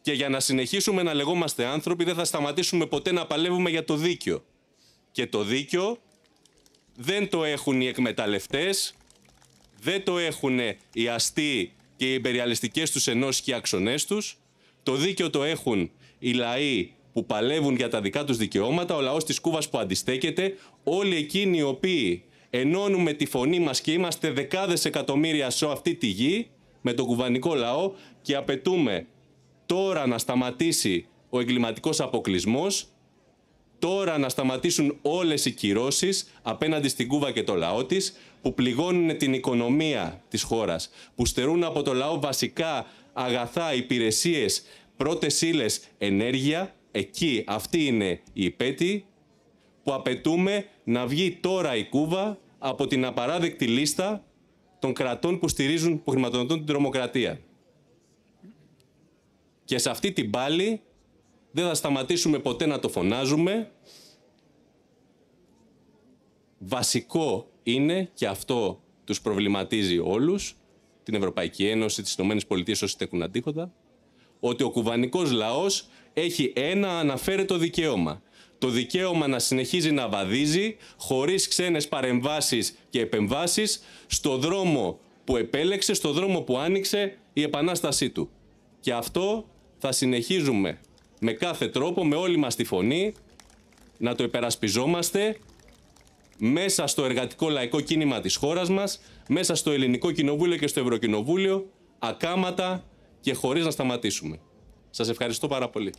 Και για να συνεχίσουμε να λεγόμαστε άνθρωποι δεν θα σταματήσουμε ποτέ να παλεύουμε για το δίκιο. Και το δίκιο δεν το έχουν οι εκμεταλλευτές, δεν το έχουν οι αστεί και οι υπεριαλιστικές τους ενώσεις και άξονές τους. Το δίκαιο το έχουν οι λαοί που παλεύουν για τα δικά τους δικαιώματα, ο λαός της Κούβας που αντιστέκεται, όλοι εκείνοι οι οποίοι ενώνουμε τη φωνή μας και είμαστε δεκάδες εκατομμύρια σε αυτή τη γη, με τον κουβανικό λαό και απαιτούμε τώρα να σταματήσει ο εγκληματικός αποκλεισμός, τώρα να σταματήσουν όλες οι κυρώσεις απέναντι στην Κούβα και το λαό της, που πληγώνουν την οικονομία της χώρας, που στερούν από το λαό βασικά αγαθά, υπηρεσίες, πρώτες ύλες, ενέργεια, εκεί αυτή είναι η υπέτη που απαιτούμε να βγει τώρα η Κούβα από την απαράδεκτη λίστα των κρατών που στηρίζουν, που χρηματοδοτούν την τρομοκρατία. Και σε αυτή την πάλη δεν θα σταματήσουμε ποτέ να το φωνάζουμε. Βασικό είναι, και αυτό τους προβληματίζει όλους, την Ευρωπαϊκή Ένωση, τις Ηνωμένες Πολιτείες όσοι στέκουν αντίχοντα, ότι ο κουβανικός λαός έχει ένα αναφέρετο δικαίωμα. Το δικαίωμα να συνεχίζει να βαδίζει χωρίς ξένες παρεμβάσεις και επεμβάσεις στο δρόμο που επέλεξε, στο δρόμο που άνοιξε η επανάστασή του. Και αυτό θα συνεχίζουμε με κάθε τρόπο, με όλη μας τη φωνή, να το υπερασπιζόμαστε μέσα στο εργατικό λαϊκό κίνημα της χώρας μας, μέσα στο Ελληνικό Κοινοβούλιο και στο Ευρωκοινοβούλιο, ακάματα και χωρίς να σταματήσουμε. Σας ευχαριστώ πάρα πολύ.